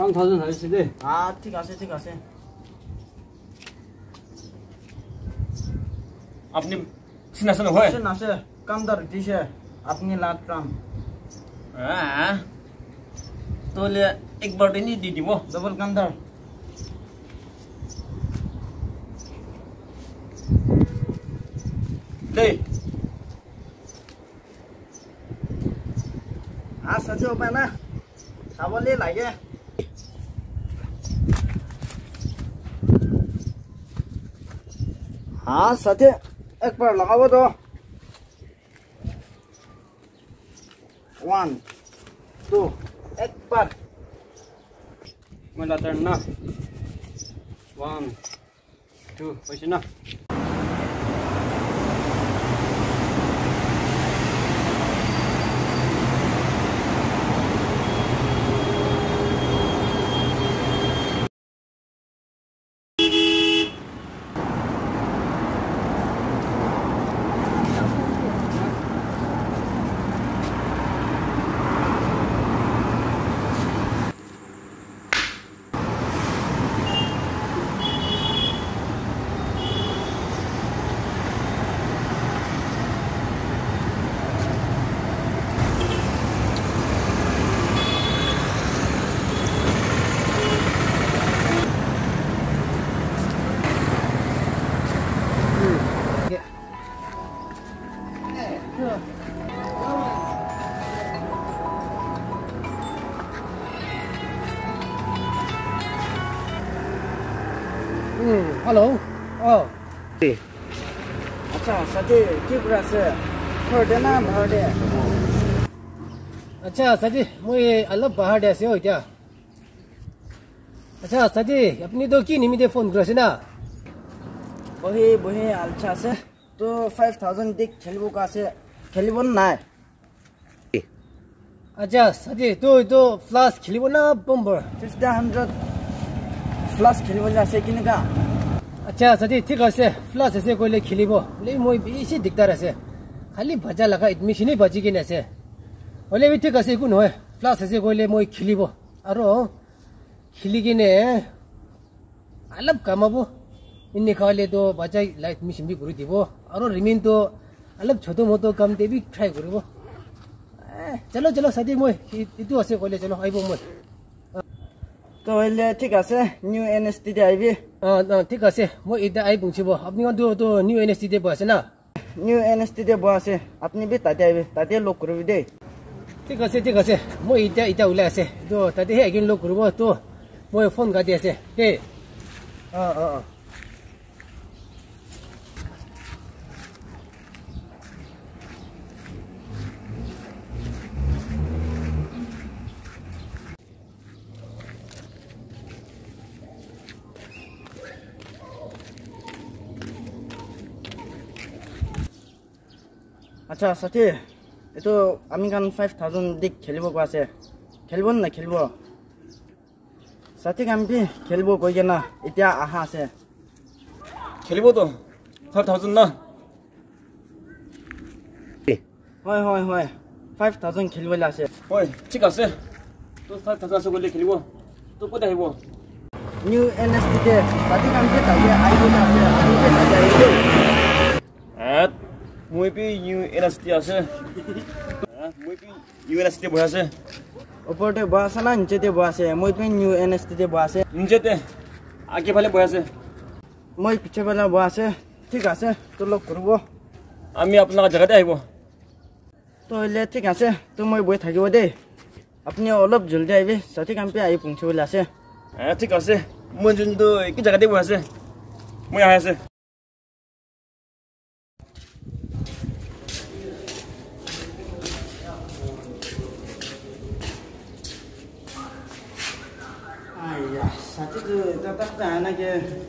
One thousand হৈছে দেই হ্যাঁ ঠিক আছে ঠিক আছে আপুনি চিনাছে নহয় আছে নাছে কামদার দিছে আপনি লাট কাম আহ, তলে একবাৰতে নি দি দিব ডবল কামদার দেই আজ আছে উপায় না চাবলে লাগে হ্যাঁ সাথে একবার লাগাবো তো ওয়ান টু একবার মই লাটাৰ না ওৱান টু হৈছে না हेलो अ আচ্ছা সাথে কি করে আছে ঘৰতে না ঘৰতে अच्छा साथी মই অলপ বাহিৰতে আছো অ এতিয়া আচ্ছা সাথী আপুনি তো কি নিমিত্তে ফোন কৰি আছে না বহি বহি আলচা আছে তো ফাইভ থাউজেণ্ড দি খেলিব আছে খেলিব নাই আচ্ছা সাথী তো এইটো ফ্লাছ খেলিব না বম্বৰ ফিফটি হাণ্ড্ৰেড প্লাছ খেলিবলৈ আছে কেনেকুৱা আচ্ছা সাথী ঠিক আছে ফ্লাছ আছে কৰিলে খেলিব হ'লে মই বেছি দিগদাৰ আছে খালি ভাজা লগা এডমিশ্যনেই বাজি কিনে আছে হ'লে ঠিক আছে একো নহয় ফ্লাছ আছে কৰিলে মই খেলিব আৰু খেলি কিনে অলপ কামাব এনেকুৱা হ'লেতো বাজাই লাইট এডমিশ্যন বি কৰি দিব আৰু ৰিমেইনটো অলপ ছোটো মোটো কাম বি ট্ৰাই কৰিব চলো চলো সাথী মই এইটো আছে ক'লে চলো আহিব মই তো হ'লে ঠিক আছে নিউ এন এছ টি আহিবি অঁ অঁ ঠিক আছে মই এতিয়া আহি পहुঁচিব আপুনিতো নিউ এন এছ টিতে বৈ আছে না নিউ এন এছ টি বহা আছে আপুনি বি তাতে আহিবি তাতে লগ কৰিবি দেই ঠিক আছে ঠিক আছে মই এতিয়া এতিয়া ওলাই আছে তো তাতেহে এদিন লগ কৰিব তো মই ফোন কাটি আছে দেই অঁ অঁ অঁ আচ্ছা সাথী এইটো আমি কাৰণ ফাইভ থাউজেণ্ড দি খেলিব কোৱা আছে। খেলিব নে খেলিব সাথীক আমি খেলিব কৈ কিনে এতিয়া অহা আছে। খেলিবতো ফাইভ থাউজেণ্ড না? হয় হয় হয় ফাইভ থাউজেণ্ড খেলিবলৈ আছে। হয় ঠিক আছে। তোৰ ফাইভ থাউজেণ্ড আছে গ'লে খেলিব। তোৰ ক'ত আহিব? নিউ এন এছ টিতে আমি তাতে আহিবলৈ আছে। मुई ठीक आसे तो लोग करबो আমি আপনার জায়গাতে আহিব তো হলে ঠিক আছে তো মই বই থাকিব দেই আপনি অলপ জলদি আহিবি সঠিক আমি 자체도 따뜻하지 않게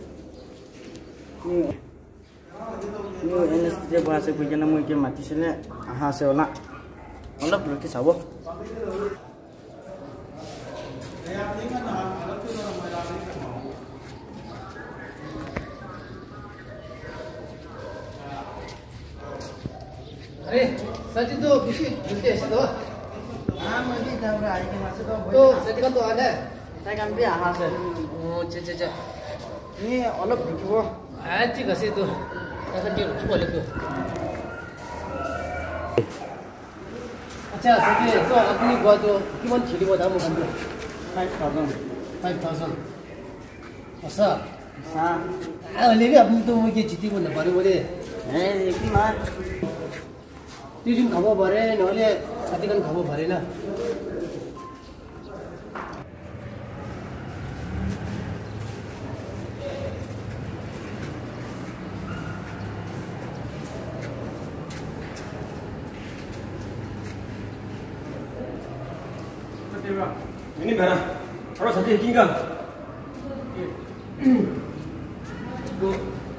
이거 NSD에 봐서 그게 너무 이렇게 맡으시네 하세요 나 얼마 그렇게 잡아 अरे सचिन तो किसी दूसरे से तो हाँ मंदिर जाऊँगा आएगी मासूम तो सचिन का तो आना है ए अलग भिटिँ कसे त डेलो तिहो गयो त्यो कि मन छिटो भयो दाम त फाइभ थाउजन्ड फाइभ थाउजन्ड हस् तिमी भन्नु भरे मिस खो भरेन अहिले साथीको खो भरेन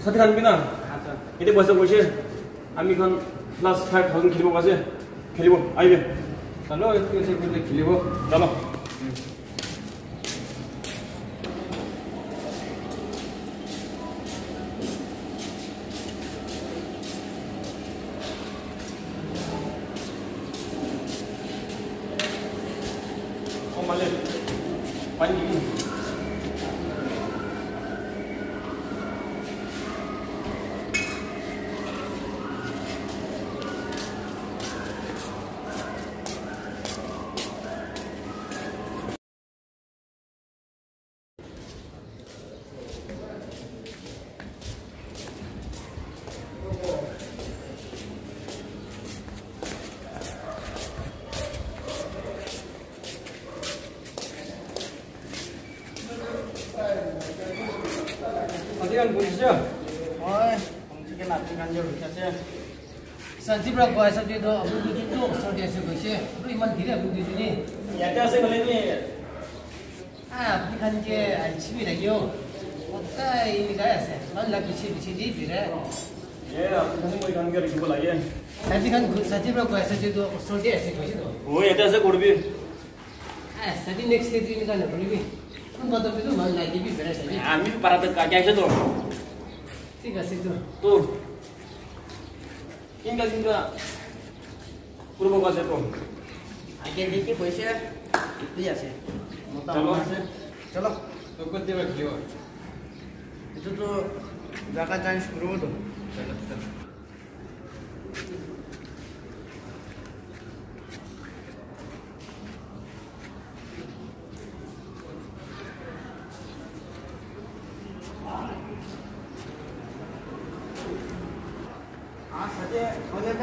সাথে খানবি না এতিয়া পইচা কৈছে আমি এখন প্লাছ ফাইভ থাউজেণ্ড খেলিব আছে খেলিব আহিবি বোলে খেলিব চলো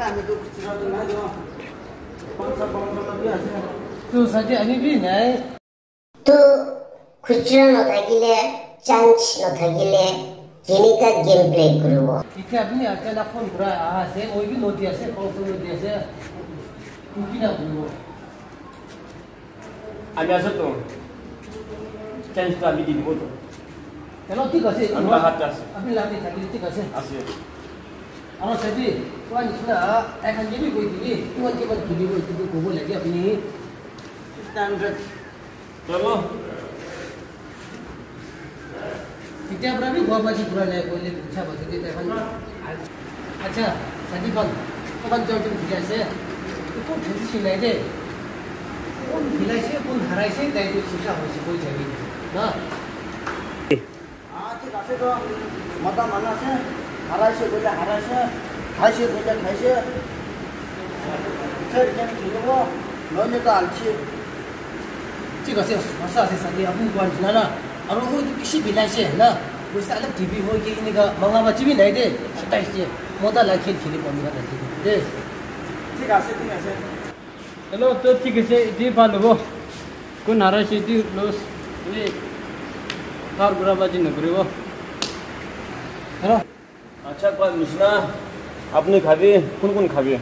Oleh kan itu istirahat dulu aja. Bangsa-bangsa tadi আছে তো চাজি আনিবি নাই তো খুচুৰা নাথাকিলে চান্স নাথাকিলে কেনেকুৱা গেম প্লে কৰিব এতিয়া আপুনি আচানক ফোন ঘূৰাই অহা আছে মই বি নদী আছে কংস নদী আছে কি না কৰিব আমি আছে তো চেঞ্জটো আমি দি দিব তো হেল্ল' ঠিক আছে আমি লাহাতে আছে আপুনি লাগি থাকিলে ঠিক আছে আছে আৰু চাজি কোৱা নিচিনা এখন গেমি কৈ দিবি কিমান কিমান খেলিব এইটো ক'ব লাগে আপুনি তেতিয়াৰ পৰা আমি ঘূৰা নাই কৰিলে ইচ্ছা পাইছোঁ তেতিয়া এখন আচ্ছা চাজিখন ক'ৰবাত যাওঁতে বুজি আছে একো বুজি নাই দেই কোন মিলাইছে কোন হাৰাইছে তাইতো চিন্তা হৈছে কৈ যাবি ন Ah, ঠিক আছে মতা মানুহ আছে হাৰাইছে বোলে হাৰাইছে খাইছে বোলে খাইছে ফেৰ গেম খেলিব নহ'লে তো আলছি ঠিক আছে সঁচা আছে চাগে আপুনি কোৱা নিচিনা না আৰু মই এইটো বেছি বিলাইছে না পইচা অলপ টিভি হৈ কি এনেকুৱা মঙা বাচিবি নাই দেই সাতাইছে মজা লাগে খেল খেলি পাম দেই ঠিক আছে ঠিক আছে হেল্ল' তো ঠিক আছে এটি ভাল হ'ব কোন হাৰাইছে এটি লছ এই তাৰ ঘূৰা বাজি নকৰিব হেল্ল' আচ্ছা কয় নিচিনা আপুনি খাবি? কোন কোন খাবি?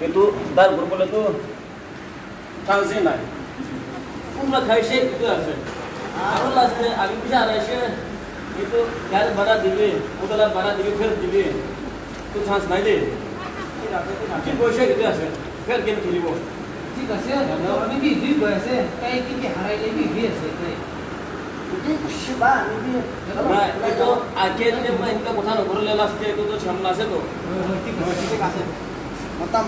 কিন্তু তাৰ কৰিবলৈতো চান্সেই নাই। কোনোবা খাইছে এইটো আছে। আৰু লাষ্টে আগে পিছে হাৰাইছে কিন্তু ইয়াৰ ভাড়া দিবি উতলাৰ ভাড়া দিবি ফেৰ দিবি। তো চান্স নাই দেই। ঠিক আছে কি পইচা কেতিয়া আছে। ফেৰ গেম খেলিব ঠিক আছে গৈ আছে তাই কিন্তু হাৰাইলে বি দুই আছে তাই যদি শিবা নিবি নাই এইটো আগে যদি মই এনেকুৱা কথা নকৰিলে লাষ্টে এইটোতো ঝামেলা আছেতো ঠিক আছে ঠিক আছে মতা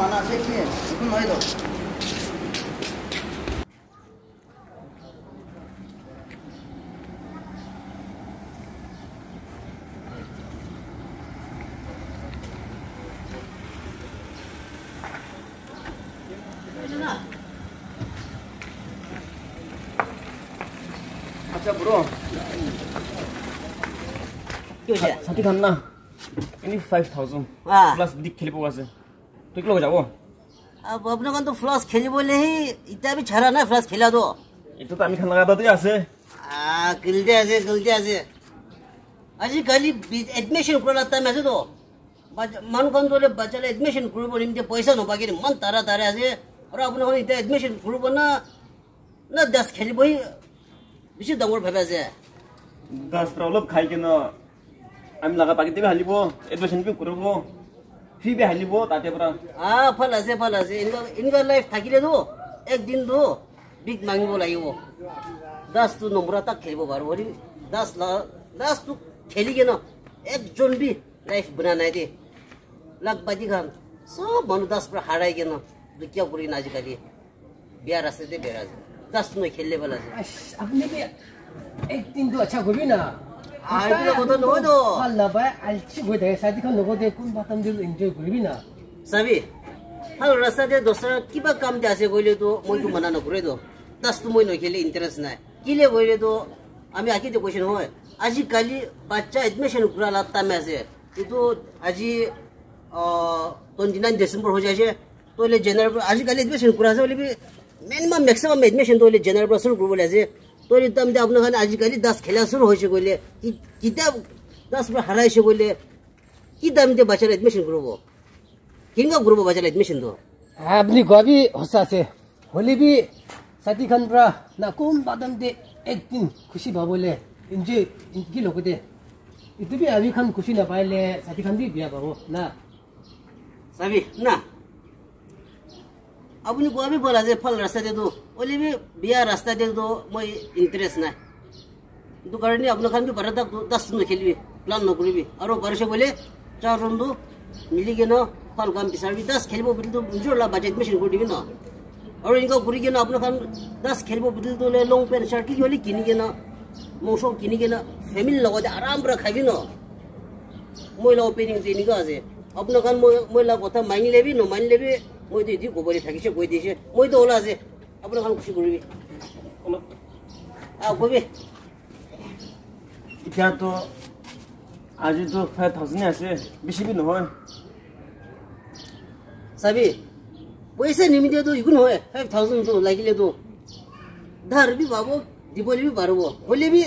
সাথী খান না এনি ফাইভ থাউজেণ্ড আহ। প্লাছ দিক খেলিব আছে তুই কি লগত যাব আপোনালোকতো ফ্লাছ খেলিবলৈ সেই এতিয়া আমি চাৰা নাই ফ্লাছ খেলাটো এইটোতো আমি খান লগা তাতেই আছে খেলতে আছে খেলতে আছে আজিকালি এডমিশ্যন কৰাৰ টাইম আছেতো মানুহখন ধৰে বাচ্চালে এডমিশ্যন কৰিব নিমিত্তে পইচা নাপাকে ইমান তাৰা তাৰে আছে আৰু আপোনালোকে এতিয়া এডমিশ্যন কৰিব না না দাস খেলিবহি বেছি ডাঙৰ ভাবে আছে পৰা অলপ খাই কিনে আমি লগা পাকিতে হালিব এডমিশ্যন বি কৰিব। ফি বি হালিব তাতে পৰা। আহ ফল আছে ফল আছে। এনেকুৱা লাইফ থাকিলেতো একদিনতো বিগ মাগিব লাগিব। দাসটো নম্বৰা তাক খেলিব পাৰোঁ। হৰি দাস দাসটো খেলি কিনে একজন বি লাইফ বনা নাই দে। লাখ বাজি খান চব মানুহ দাস পৰা হাৰাই কিনে দুখীয়া কৰি না আজিকালি? বিয়া ৰাস্তাতে বেয়া আছে। দাসটো মই খেলিলে ভাল আছে। আপনি কি একদিনটো আচ্ছা করবি না? আহ, এইবিলাক কথা নহয়তো। ভাল নাপায় আলচি হৈ থাকে চাৰিখন লগতে কোন বাটাম দিল এনজয় কৰিবি না চাবি আৰু ৰাস্তাতে দোচৰা কিবা কাম যে আছে কৰিলেতো মইতো মানা নকৰোঁতো দাসটো মই নখেলি ইণ্টাৰেষ্ট নাই কিলে কৰিলেতো আমি আকিতে কৈছোঁ নহয় আজিকালি বাচ্চা এডমিশ্যন কৰা লাভ টাইম আছে এইটো আজি টুৱেণ্টি নাইন ডিচেম্বৰ হৈ যাইছে তইলে জেনেৰেল আজিকালি এডমিশ্যন কৰা আছে বুলি মিনিমাম মেক্সিমাম এডমিশ্যন তইলে জেনেৰেল পৰা চুৰু কৰিবলৈ আছে তোর দাম দিয়ে আপনার আজিকালি দাস খেলা শুরু হয়েছে বলে কিতা দাস হারাইছে বলে কি দাম দিয়ে বাচ্চার এডমিশন করব? কিংবা করব বাচ্চার এডমিশন তো আপনি গবি হসাছে হলিবি সাথী খান ব্রা না কোন বাদাম দিয়ে একদিন খুশি পাবলে ইনজি ইনকি লোকতে দে আবি খান খুশি না পাইলে সাথী খান দিয়ে বিয়া পাবো না। সাবি না। আপুনি কোৱাবি বলা যে ফল ৰাস্তাতেতো অলিবি বিয়া ৰাস্তাতেতো মই ইণ্টাৰেষ্ট নাই। সেইটো কাৰণে আপোনাৰ খান বি বাৰটা দাস নেখেলিবি প্লান নকৰিবি। আৰু বোলে চাৰিজনটো মিলি কিনে ফল কাম বিচাৰিবি দাস খেলিব বুলিতো নিজৰ লাভ বাজেট এডমিশ্যন কৰি দিবি ন। আৰু এনেকুৱা কৰি কিনে আপোনাৰ খান দাস খেলিব বুলিতো লং পেণ্ট চাৰ্ট কি হ'লে কিনি কিনে মৌচম কিনি কিনে ফেমিলিৰ লগতে আৰাম পৰা খাবি ন। মই লগ পেইণ্টিং তেনেকুৱা আছে। আপোনাৰ কাৰণ মই মই লগ কথা মানি ল'বি নমানি ল'বি মইতো এটি ক'বলৈ থাকিছে কৈ দিছে মইতো ওলা আছে কাৰণ খুচি কৰিবি আহ কবি এতিয়াতো আজিতো ফাইভ থাউজেণ্ডে আছে বেছি বি নহয় চাবি পইচা নিমিতেতো একো নহয় ফাইভ থাউজেণ্ডটো লাগিলেতো ধাৰ বি পাব দিবলৈ বি পাৰিব হ'লে বি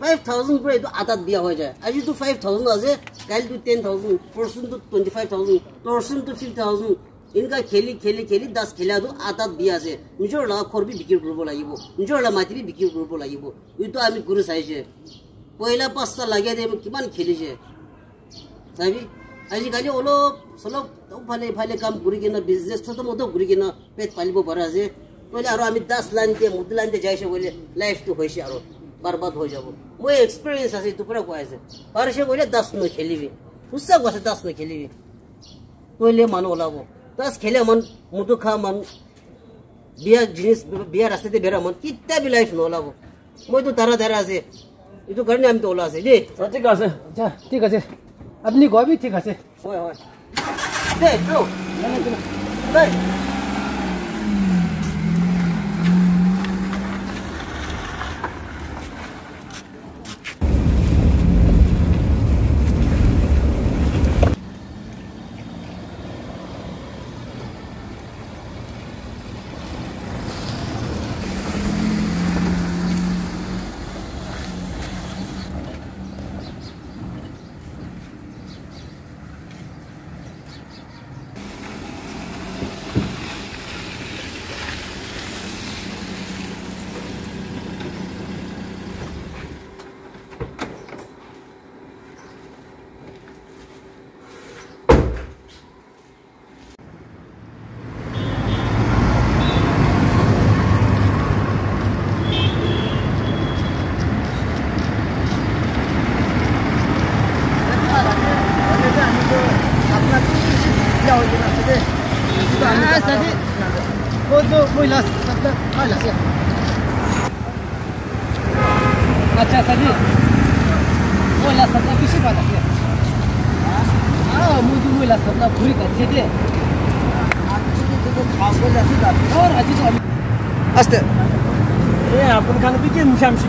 ফাইভ থাউজেণ্ড পৰা এইটো আটাত দিয়া হৈ যায়। আজিতো ফাইভ থাউজেণ্ড আছে কাইলৈতো টেন থাউজেণ্ড পাৰ্চেণ্টটো টুৱেণ্টি ফাইভ থাউজেণ্ড পাৰ্চেণ্টটো ফিফটি থাউজেণ্ড। এনেকুৱা খেলি খেলি খেলি দাস খেলাটো আটাত দিয়া আছে। নিজৰ লগা খৰ বি বিক্ৰী কৰিব লাগিব। নিজৰ লগা মাটি বিক্ৰী কৰিব লাগিব। এইটো আমি কৰি চাইছে। পইলা পাঁচটা লাগে দে কিমান খেলিছে? চাবি? আজিকালি অলপ চলপ ফালে ইফালে কাম কৰি কিনে বিজনেছ ছোট মোটো কৰি কিনে পেট পালিব পৰা আছে। ক'লে আৰু আমি দাস লাইনতে মুদি লাইনতে যাইছে ক'লে লাইফটো হৈছে আৰু। बर्बाद हो जाओ मुझे एक्सपीरियंस आज दुपरा कह आज और से बोले दस न खेलिबी उत्साह कैसे दस न खेलिबी कहले मान ओल दस खेले मन मुदु खा मन जिन रास्ते ते बेरा मन कितना भी लाइफ नोल मैं तो तारा तारा आज ये तो कारण तो ओला आज जी ठीक आसे ठीक है अपनी गोबी ठीक है ओए ओए देख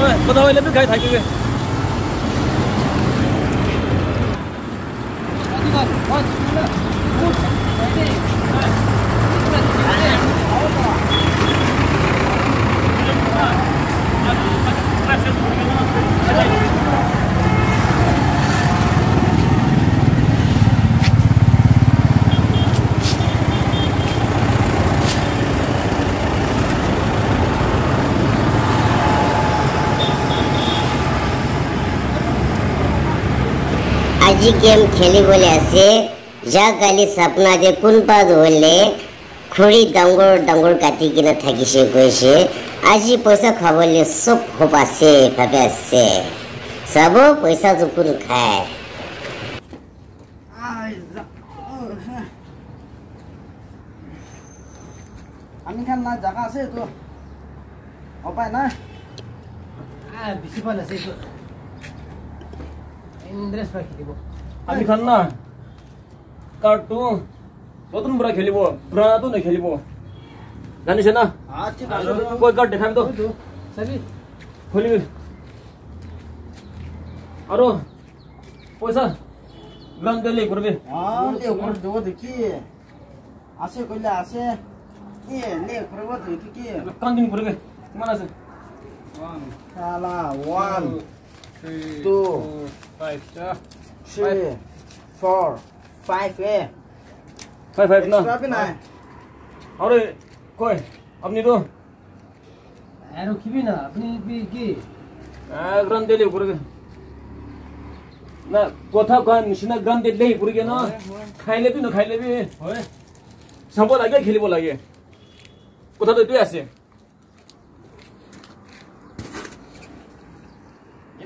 thôi có thôi lên bên cây thấy kìa Thank you. আজি গেম খেলিবলৈ আছে যাক কালি চাপনা যে কোনপাত হ'লে খৰি ডাঙৰ ডাঙৰ কাটি কিনে থাকিছে গৈছে আজি পইচা খাবলৈ চব খোপ আছে ভাবে আছে চাব পইচা জোকোন খায় আমি খান না জায়গা আছে তো উপায় নাই Ah, bisi pa আমি খান না? কার্টু নতুন বুড়া খেলিব। পুরাতো না? খেলিব জানিস না কই কার্ড দেখাবি তো. খুলিবি। আরো পয়সা গ্রাম দিলে করে দেবো দেখি। আছে কইলে আছে। কি লে এটা কি? কেমন আছে? শালা one three, Two. four, five. Yeah. Three four five এ ফাইভ ফাইভ না এক্সট্রা নাই আরে কই আপনি তো Aro kibi na, apni bi ki. গ্রাম দিলে করবি না কথা কয় নিচিনা গ্রাম দিলে করবি না খাই লেবি না খাই লেবি হয় চাব লাগে খেলিব লাগে কথাটো এইটোৱে আছে এইটো মানুহটোৱে কি যায় ক'ব নাপাৰেতো তিনি হাজাৰ ধৰি না পাঁচ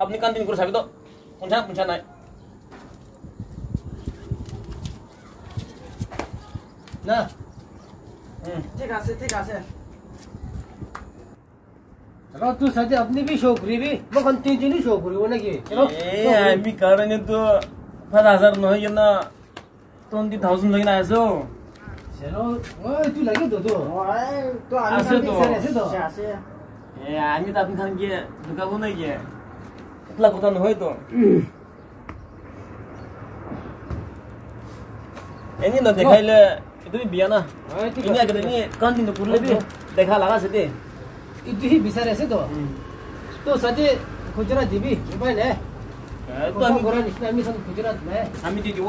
अपनी कान दिन ना। ना? ठीक ठीक चलो तू सजे अपनी भी भी। वो कंती जी नहीं होने की चलो ए तो आई कारण तो। 5000 नहीं ना। 20000 এনে এনেই দেখাইলে তুমি বিয়া না এনেই আগতে এনেই কাৰণ কিন্তু কোনোবাই দেখা লাগা আছে দেই এইটো সি বিচাৰি আছে তো তো সাথে খুচুৰা দিবি উপায় নে আমি দি দিব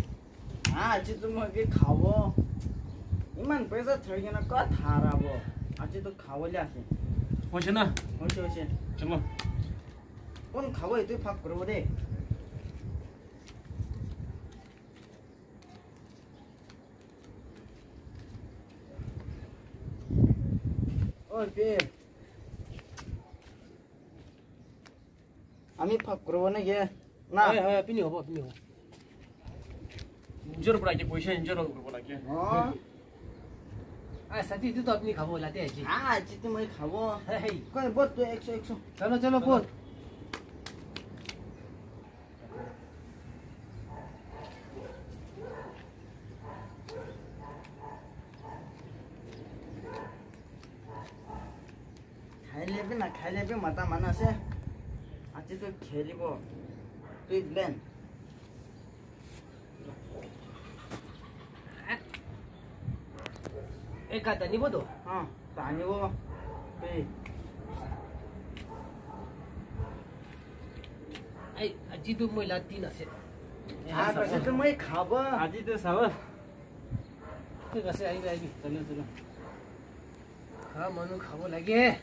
আজি তো মই খাব ইমান পইচা থৈ কিনে ক'ত হাৰাব আজি তো খাবলৈ আছে হয়েছে না হৈছে হৈছে চলো কোন খাব এইটোৱে ফাক কৰিব দেই ঐ পে আমি ফাক কৰিব নেকি না Hai, hai, pini hobo, pini hobo. নিজৰ পৰা এতিয়া পইচা নিজৰ কৰিব লাগে সাথী এইটো তো আপুনি খাব লাতে আজি আজি তো মই খাব বত তো একশো একশো চলো চলো বত খাইলে না খাইলে মাতা মানুহ আছে আজি তো খেলিব তুই প্লেন 그러니까 다 입어도 어, 나안 입어. 에이. 아이 아지도 뭐 라틴 아세. 아, 그래서 또 뭐에 가봐. 아지도 사와. 그 가세 아이 아이 전혀 전혀. 아, 뭐는 가고 나게.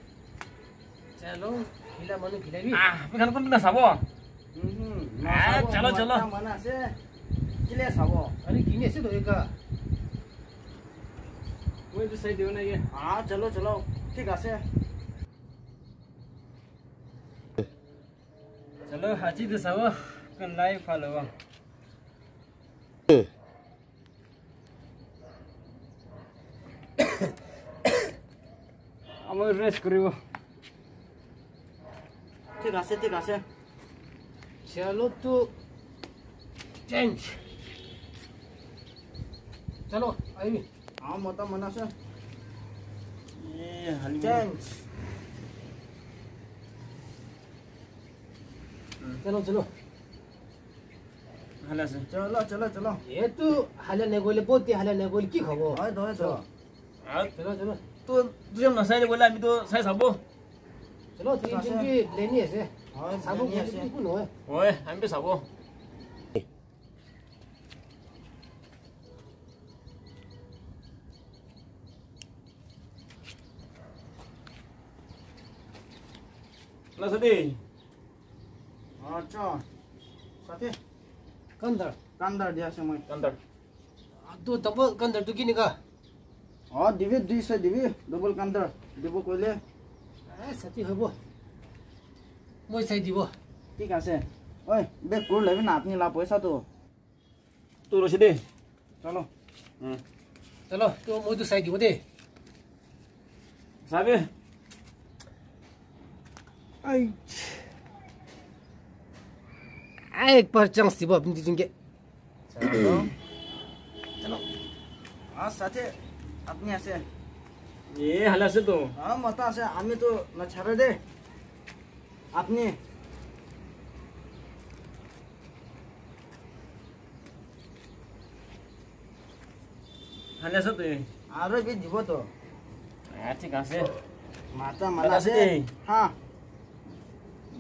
ચાલો ખીલા મને ખીલાવી હા પેલા પણ ના સાબો હા ચાલો ચાલો મને છે કિલે સાબો અરે કિને છે તો એક एक মই এইটো চাই দিওঁ নেকি আ চলো চলো ঠিক আছে চলো আজি তো চাব লাই ভাল হ'ব আমাৰ ৰেষ্ট কৰিব ঠিক আছে ঠিক আছে चलो तो चेंज चलो आइबी আ মতা মান আছে ए हाली চেঞ্জ चलो चलो ভালে আছে চলো চলো চলো ये तो हाले नेगोले बहुत हाले नेगोले की खबर হয় দয় তো আৰু चलो चलो তো দুজন নাচাই গ'লে আমিতো চাই চাব चलो तो ठीक ये है। भी लेनी है से হয় साबु ধুনীয়া আছে को कौन है হয় আমিতো চাব আছে দেই আচ্ছা সাথে कंदर কান্দার দিয়া আছে মই কান্দাৰ तो डबल कंदर तो किने का অ দিবি দুইশ দিবি ডবল কান্দার দিব কইলে ए साथी হবো মই চাই দিব ঠিক আছে ওই বেগ করে লেবি না আপনি লাভ পয়সা তো তোৰ আছে দেই চলো चलो तो মই তো চাই দিব দে চাবি এই एक बार चांस দিব আপনি দুজনকে চলো চলো আ সাথে আপনি আছে এ ভালে আছে তো আ মতা আছে আমি তো না ছাড়ে দে আপনি ভালে আছে তুই আরো বি দিব তো আ ঠিক আছে মাতা মানা ভালো আছে আছে দেই। হ্যাঁ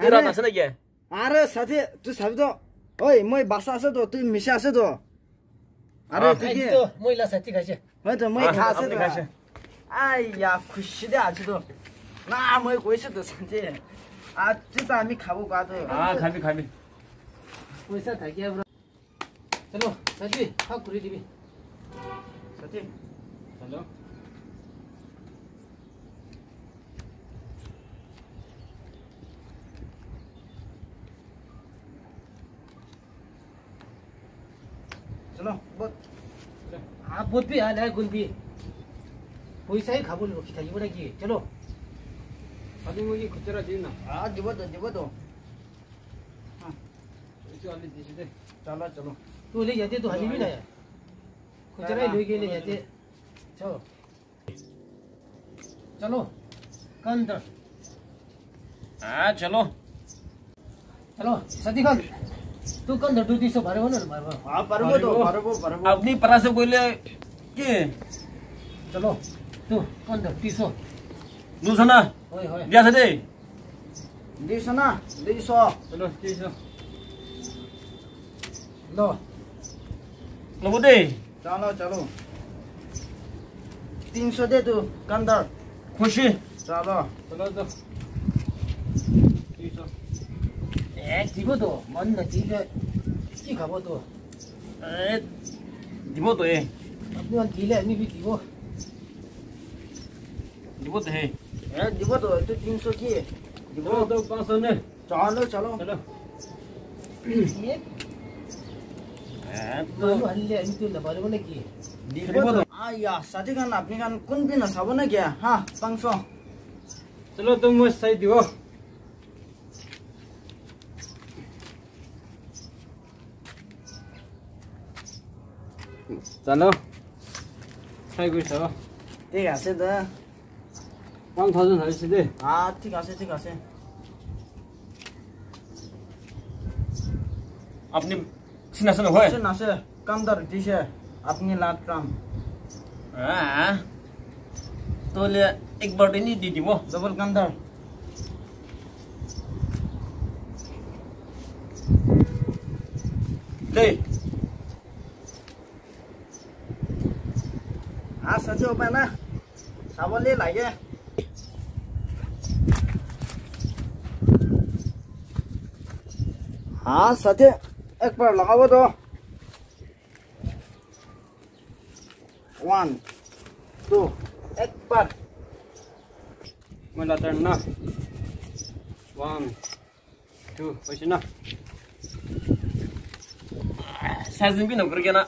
আৰে। এই ৰাত আছে নেকি আরে সাথে তুই চাবি তো ওই মই বাসা আছে তো তুই মিশে আছে তো আরে আহ। তুই আই কি তো মই লা সাথী খাইছে হয় তো মই আহ, খাসে আপনি তো খাইছে। আইয়া খুশি দে আছে তো না মই কৈছে তো সাথে আর তুই তো আমি খাবো কা তো হা খাবি খাবি পয়সা থাকিয়া ব্রা চলো সাথী খাও করে দিবি সাথে চলো चलो हाँ बोत भी हाल है गुलबी पैसा ही खाबो लोग खिचाई बोला कि। चलो। अभी वो खुचरा जी ना। हाँ जुबो दो जुबो दो। हाँ। चलो चलो। तू ले जाते तो हाली भी लाया खुचरा ही ले जाते। चलो। चलो कंदर। हाँ चलो। चलो सदी खान तू कल दटू दी सो भरे न भरबो भरे भरबो तो भरे भरबो अपनी परा बोले के चलो तू कल दटू सो दू सना ओए होए दिया से दी सना दी सो चलो दी सो लो लो चलो चलो तीन सौ दे तू कंदर खुशी चलो चलो तो মন নদিলে কি খাব তো এ দিব তো এ আপনি অন দিলে আমি বি দিব দিব তো হে এ দিব তো তুই তিনশো কি দিব চলো তো পাঁচশো নে চলো চলো চলো এ হ্যাঁ তো মানুহ আনিলে আমি তো নাপাৰিব নেকি দিব তো আয়া সাথী খান আপনি খান কোন পিন চাব নে কিয়া হা পাঁচশ চলো তো মই চাই দিব জানো চাই চাব ঠিক আছে দে ওৱান থাউজেণ্ড ভাবিছোঁ দেই হা ঠিক আছে ঠিক আছে আপুনি চিনাছে নহয় আছে নাছে কান্দার দিছে আপনি লাখ কাম আহ, তলে একবাৰ তিনি দি দিব ডবল কান্দাৰ দেই 拿绳子把那稍微勒来一下。啊，兄弟，一块拉不动。One, two, eight bar. Mula turn na. One, two, pasi na. Saya sendiri nak pergi na.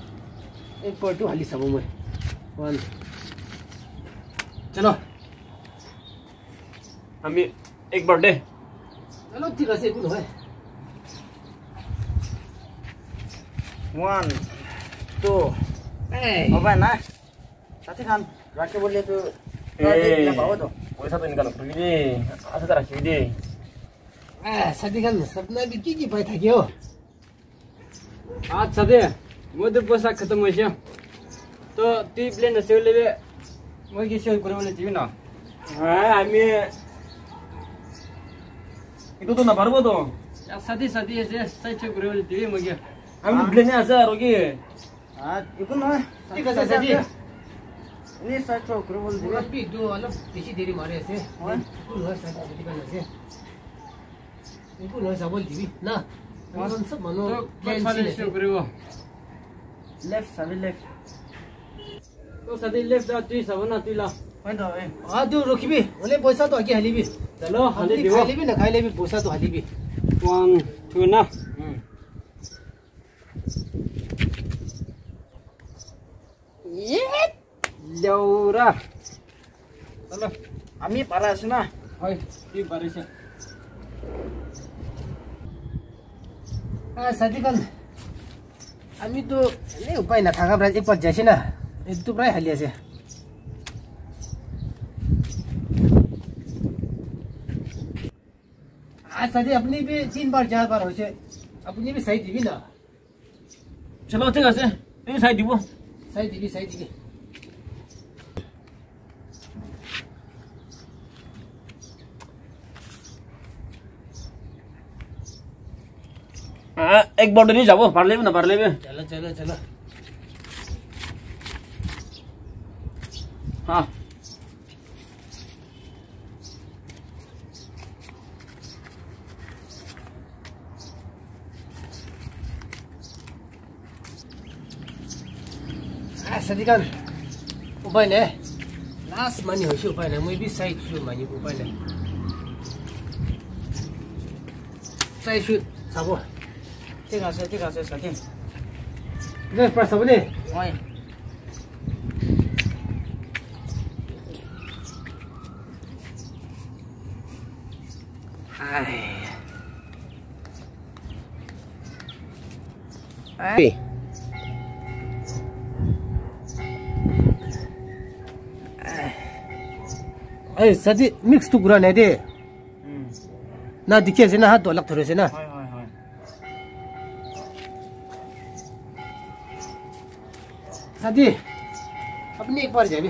एक पलटू हाली सब मैं वन। चलो। हम एक बर्थडे। चलो ठीक है एक है वन टू। अब ना? साथी खान राखे बोले तो। पैसा तो। निकालो क्योंकि आज तो रखी दे साथी खान सपना भी की की पाई था क्यों? आज सदे Mudupasa Katamusia. So deep in the silly bit. What you should grow with you now? I mean, you don't know about it. I said this idea is such a great dream again. I'm ni sa chok ro bol di ni pi du alo pi si diri mare se ha ku lo sa ta di ka na se ni ku lo sa bol di na ma san sa ma no plan si যাবলৈ দিবি না আমি চব মানুহ তোক plan কোনফালে চিন আছে। চেক কৰিব লেফট সাবি লেফট তো সাথী লেফট যা তুই চাব না তুই লা হয় তো এ অ তো ৰখিবি হ'লে পইচাটো আগে হালিবি চলো হালি হালি দিব খাই লিবি নাখাই লিবি পইচাটো হালিবি ওৱান টু না লেউৰা চলো আমি পারা আছি না হয় তুই পাৰিছে সাথী আমি তো এনেই উপায় না থাকা প্রায় এক পর্যায়ে না। একটু প্রায় হালি আছে। आज शादी अपनी भी तीन बार चार बार हो अपनी भी सही दीबी ना चलो ठीक है तुम सही दीबो सही दीबी सही दीबी हाँ एक बाउंड्री जाओ पार लेबे ना पार लेबे चलो चलो चलो। हाँ। उपाय नै लास्ट मानी होइछ उपाय नै मुइ बि साइड सुट मानि उपाय नै साइड सुट साबो। ठीक है ठीक है हाय सदी मिक्स तो गुरा नहीं दे ना दिखे से ना हाथ तो अलग थोड़े से ना साथी अपनी एक बार जाए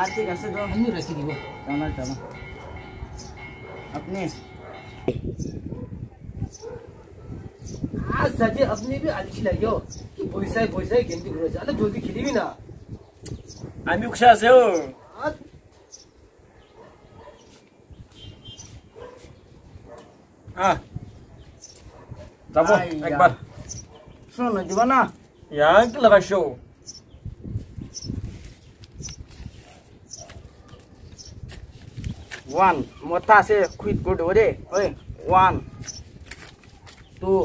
आरती कैसे तो। हम रखी दी वो। चलो चलो। अपने। आज साथी अपने भी आज खिलाइयो कि पैसा पैसा गेंदी घुरो चलो जल्दी खिली भी ना। हामी ना से हो। हाँ। तब एक बार। सुन जीवन यहाँ लगा शो? वन मोटा से खुद को डोरे वन टू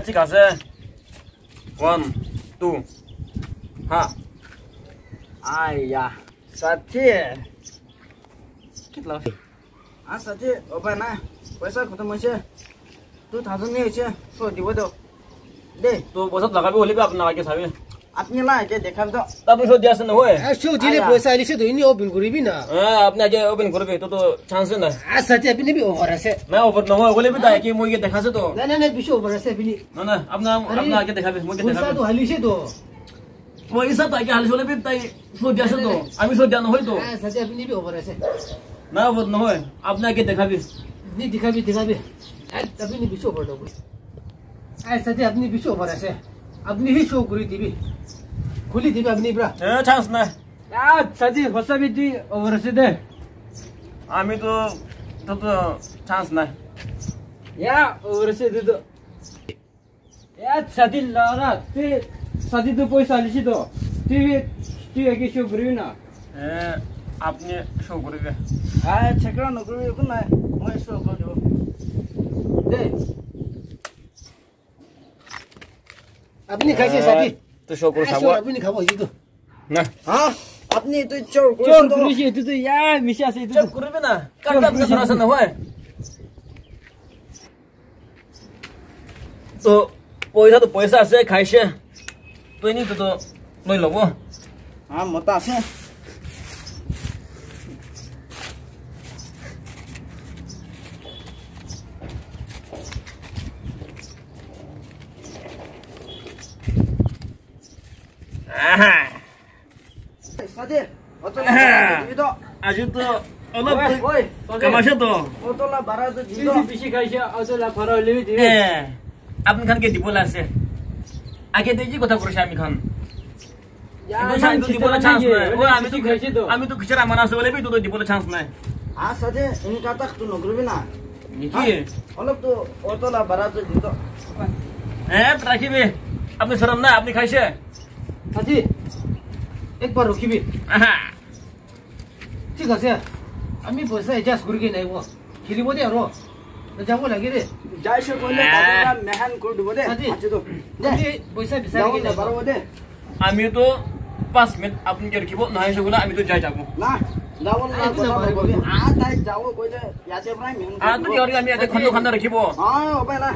ठीक है वन टू हाँ आया साथी हाँ साथी ओपन ना पैसा खत्म हो टू थाउज़ेंड नहीं हो दी दो दे तो बस लगा भी होली भी अपना आगे सभी আপনি আপনি বিশ্ব ওভার আছে। আপনি হি শো কৰি দিবি খুলি দিবি আপনি পুৰা এ চান্স নাই সাথী সঁচাবি তুই অভাৰ আছে দে আমি তো তো তো চান্স নাই ইয়া অভাৰ আছে দে তো ইয়াত সাথী লৰা তুই সাথীটো পইচা আনিছি তো তুই তুই একে শো কৰিবি না এ আপনি শো করবে আই চেকৰা নকৰিবি একো নাই মই চ' কৰি দিব আপনি খাইছে সাথী তো সকল খাব আপনি খাব এই তো না। হ্যাঁ আপনি তো চোর চোর করেছি এটা তো ইয়া মিশে আছে এটা চোর করবে না। কাটা আপনি করাছেন না হয় তো পয়সা তো পয়সা আছে খাইছে। তুই নি তো তো লই লব। হ্যাঁ মত আছে। আপনি খানকে দিব আছে আগে দিয়ে কথা আমি খান আমি তো খিচার চান্স নাই আপনি সরম না আপনি খাইছে সাথী একবাৰ ৰখিবি আহা ঠিক আছে আমি পইচা এডজাষ্ট কৰি আহিব খেলিব দে আৰু যাব লাগে দে যাইছে কৰিলে তাতে মেহান কৰি দিব আমি পইচা বিচাৰি যাব কিনে নাপাৰিব দেই আমিতো পাঁচ মিনিট আপুনি কি ৰাখিব নহয় চকুলা আমিতো যাই যাব না যাব এইটো নাপাৰিব। আ তাই যাব কৈলে ইয়াতে পৰাই মেহান আহ তুমি আৰু আমি ইয়াতে খন্দ খন্দ ৰাখিব অ উপায় নাই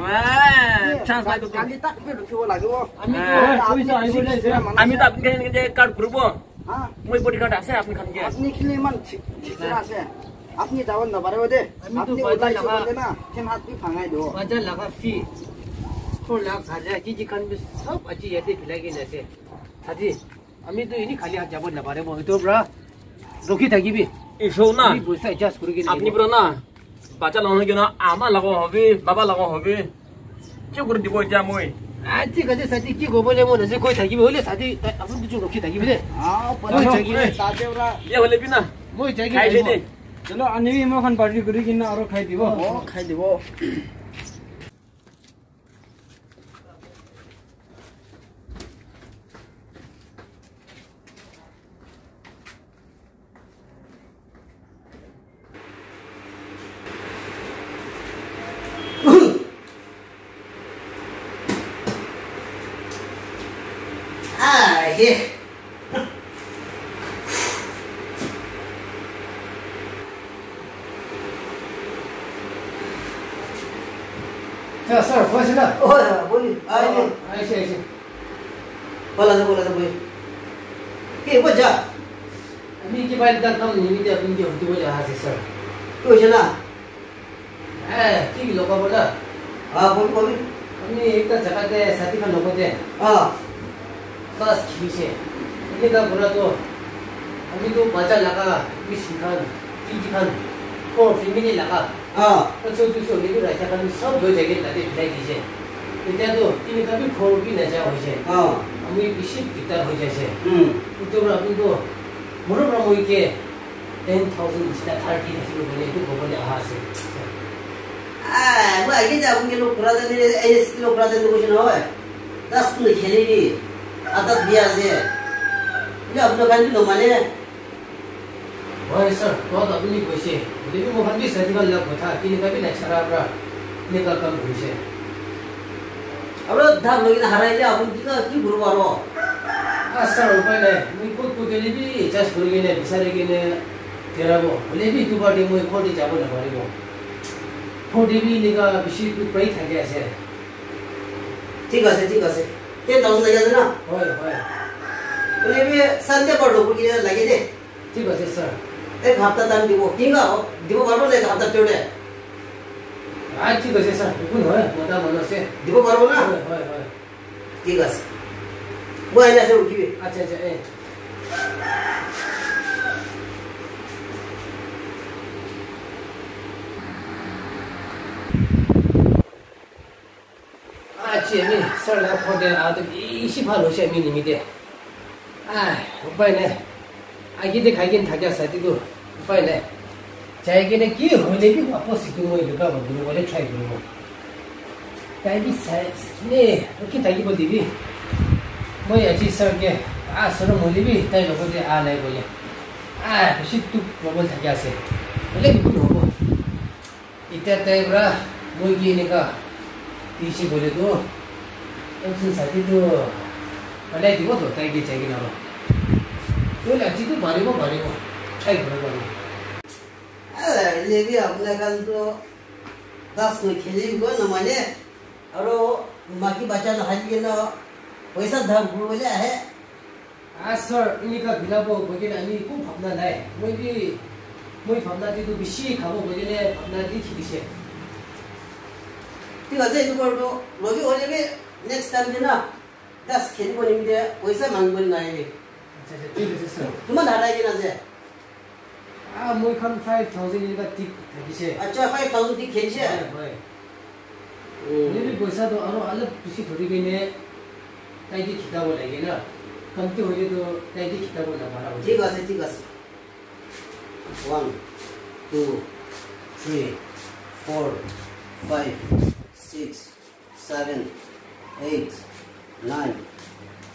চান্স নাই তো কালি তাক ৰখিব লাগিব আমি পইচা আহিবলৈ আছে আমিতো আপুনি যে কাৰ্ড কৰিব হা মই বডি কাৰ্ড আছে আপুনি খানকে আপনি খেলি ইমান ঠিকছে আছে আপনি যাব নাপাৰিব দেই আমিতো আপনি পইচা ওলাইছে লাগা- বোলে না খেন হাত দি ভাঙাই দিব বাজাৰ লগা ফি ফোৰ লাখ হাজাৰ যি যিখন বি চব আজি ইয়াতে মিলাই কিনে আছে সাথী আমিতো এনেই খালি হাত যাব নাপাৰিব এইটোৰ পৰা ৰখি থাকিবি ইছৌ না পইচা এডজাষ্ট কৰি কিনে আপনি পুৰা না বাচ্চা লগা কিনা আমাৰ লগা হবি বাবা লগা হবি কি কৰি দিব এতিয়া মই ঠিক আছে সাথী কি ক'বলৈ মন আছে কৈ থাকিবি হ'লে সাথী আপুনি ৰখি থাকিবি দেই মই যাই। চলো আনিবি মই এখন পাৰ্টি কৰি কিনে আৰু দিব খাই দিব স্যার স্যার বসে না ও বলি আইলে আইসে আইসে বলা যা বলা যা বলি কে বজা আমি আপুনি কিবা এটা কাম নিমিত্তে আপুনি কি সুধিবলৈ অহা আছে ছাৰ কি হৈছে না এ কি লগাব না অ কবি কবি আপুনি একটা জেগাতে ছাতিখন লগতে অ ক্লাছ খেলিছে এনেকুৱা কৰাটো আমিতো বাজাৰ লাগা বিছখান তিনিখান ফ'ৰ ফেমিলি লাগা অ চৌধুৰী ৰাইঠাখন চব লৈ থাকে তাতে ভিলাই দিছে এতিয়াতো তিনিখান ফ'ৰ বি নাযায় হৈছে অ আমি বেছি দিগদাৰ হৈ যাইছে কিন্তু আপুনিতো মোৰো পৰা মই কি টেন থাউজেণ্ড নিচিনা থাৰ্টি থাকিব বুলি এইটো ক'বলৈ অহা আছে মই আগে যে আপুনি লোক ঘূৰা জানি এই স্কুলৰ ঘূৰা জানি কৈছে নহয় দাস তুমি খেলিবি আটাত বিয়া আছে এতিয়া আপোনাৰ কাৰণে নমানে হয় ছাৰ ক'ত আপুনি কৈছে গতিকে মই ভাবি ছাতিখন লাভ কথা কেনেকুৱা বি নেচাৰৰ পৰা এনেকুৱা কাম হৈছে আপোনাৰ ধাৰ লৈ কিনে হাৰাই আপুনি কি কি কৰিব আৰু ছাৰ উপায় নাই মই ক'ত বি এডজাষ্ট কৰি কিনে বিচাৰি কিনে দুবাৰ দি মই ঘৰতে যাব নাপাৰিব এনেকুৱা বেছি প্ৰায় থাকে আছে ঠিক আছে ঠিক আছে টেন থাউজেণ্ড লাগি আছে না হয় হয় চানডে কিনে লাগে দেই ঠিক আছে ছাৰ এক সপ্তাহ টাইম দিব দিব পাৰিব নে এক હા ઠીક હશે સર હું હોય મોટા મનો છે દીપો પરવો ના હોય હોય હોય ઠીક હશે હું આઈને સર ઉઠીએ અચ્છા અચ્છા એ 아침이 설날 포대 아들 28호 세미님이대 아 오빠네 아기들 가긴 다녔어 지도 오빠네 चाहिएन के मैले कि गप्प सिक्यो मैले त भनिदिनु मैले ट्राई गर्नु म त्यहाँदेखि साइन्सले के चाहियो बोल्दै कि म हेर्छु सर के मैले बि त्यहीँ भएको बोले आएपछि तुक बोले कि हो इत्या त्यहीँबाट म किनेको तिसी बोलेको एकछिन साथी त्यो ल्याइदिएको त त्यहीँ के चाहियो अब त्यो त्यो লেবি আপোনাৰ কাৰণেতো খেলিব নমানে আৰু মাকি বাচ্চা নাহাৰি কিনে পইচা ধাৰ আহে বিলাব আমি নাই মই কি মই ভাৱনা দিটো বেছি খাব গৈ কিনে ভাৱনা দি খেলিছে ঠিক আছে এইটো কৰটো লগি হ'লে বি নেক্সট টাইম দিনা দাস খেলিব নিমিতে পইচা মাগিবলৈ নাহিবি আচ্ছা ঠিক আছে ছাৰ কিমান হাৰাই কিনে આ મોય ખાન 5000 ની વાત ઠીક થઈ છે અચ્છા 5000 થી ખેલ છે ભાઈ મેરી પૈસા તો આનો અલગ પીસી થોડી ગઈ ને તાઈ કી ખિતાબો લાગે ના કમતી હોય તો તાઈ કી ખિતાબો લગાડા હોય ઠીક છે ઠીક છે 1 2 3 4 5 6 7 8 9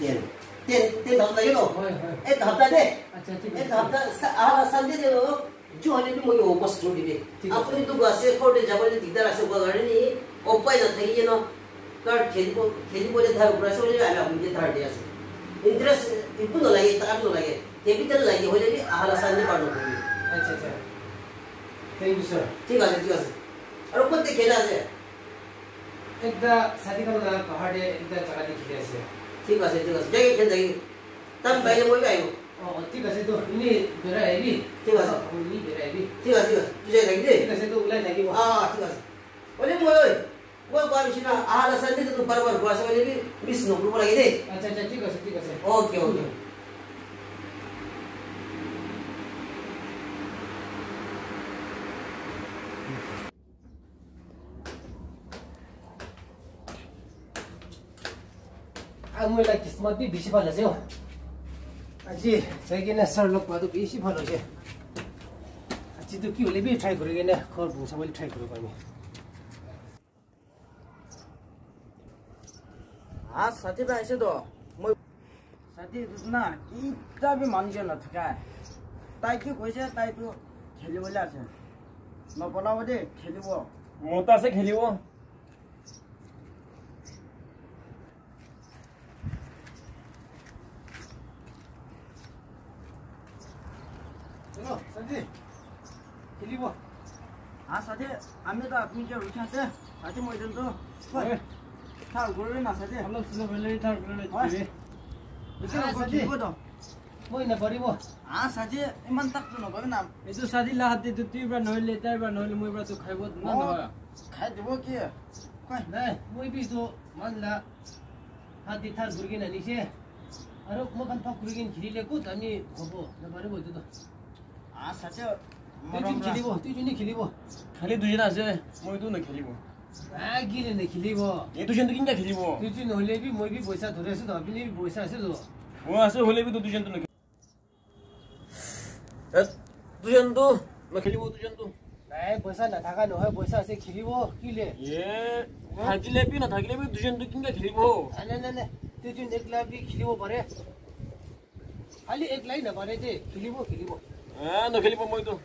10 तेल तेल हप्ता यो एक हप्ता दे. अच्छा, एक हप्ता आला साल दे देलो जो हने तो मोयो ओपस जोडी दे आपण तो गसे कोडे जबले दिदार असे बगाडे नि ओपाय न थई येनो कर खेल को खेल बोले धर उपरास बोले आला मुझे धर दे असे. इंटरेस्ट इकु न लागे ताक न लागे ते भी तर लागे होले भी आला साल ने काढो अच्छा अच्छा. थैंक यू सर ठीक आहे ठीक आहे. अरे कोणते खेळ असे एकदा साधिका मला पहाडे एकदा चढाली खेळ असे ঠিক আছে ঠিক আছে যাই খেল যাই তাৰ পাৰিলে মই আহিব অঁ ঠিক আছে তো এনেই বেৰাই আহিবি ঠিক আছে। এনেই বেৰাই আহিবি ঠিক আছে ঠিক আছে তুই যাই থাকি দেই ঠিক আছে তো ওলাই থাকিব অঁ ঠিক আছে হ'লে মই ঐ মই কোৱাৰ নিচিনা আহা চানডে তো বাৰ বাৰ ঘূৰাইছে হ'লে বি মিছ নকৰিব লাগে দেই আচ্ছা আচ্ছা ঠিক আছে ঠিক আছে অ'কে অ'কে লাইক কিসমত বি বেছি ভাল আছে আজি যাই কিনে ছাৰ লগ পোৱাটো বেছি ভাল হৈছে আজিতো কি হ'লে বি ট্ৰাই কৰি কিনে ঘৰ পहुচাবলৈ ট্ৰাই কৰিব পাৰিম আজ সাথী ভাই আছে তো মই সাথী না কিটা বি নথকা তাই কি কৈছে তাইতো খেলিবলৈ আছে নপলাব দেই খেলিব মতা আছে খেলিব খেলিব হ্যাঁ সাথে আমি তো আপনি যে রুখে আছে সাথে মই তো থাক গরুরে না সাথে হ'লে তাৰ হয়। হ্যাঁ, সাথী। খেলিব তো মই নপৰিব আ সাজি ইমান তাক তো নকবি না এইটো চাদি লাহাতে এইটো তুই পৰা নহলে পৰা নহলে মই পৰা তোক না নহয় খাই দিব কি কই নাই মই বিটো মানলা হাত দি থাৰ ঘূৰি কিনে আনিছে আৰু মই কান পাক ঘূৰি কিনে ঘিৰিলে ক'ত আমি হ'ব নপৰিব সাজি তুই যোন খেলিব তুই যোনে খেলিব খালি দুজন আছে মইতো নেখেলিব আহ কিনে নেখেলিব এই দুজনটো কেনেকৈ খেলিব তুই যোন নহ'লে বি মই বি পইচা ধৰি আছো আপুনি বি পইচা আছে তো মই আছে হ'লে বি দুজনটো নেখেলিব দুজনটো নেখেলিব দুজনটো নাই পইচা নাথাকা নহয় পইচা আছে খেলিব কিলে এ থাকিলে বি নাথাকিলে বি দুজনটো কেনেকৈ খেলিব নাই নাই নাই তুই যোন একলা বি খেলিব পাৰে খালি একলাই নাপাৰে দে খেলিব খেলিব Ah, não velipa muito.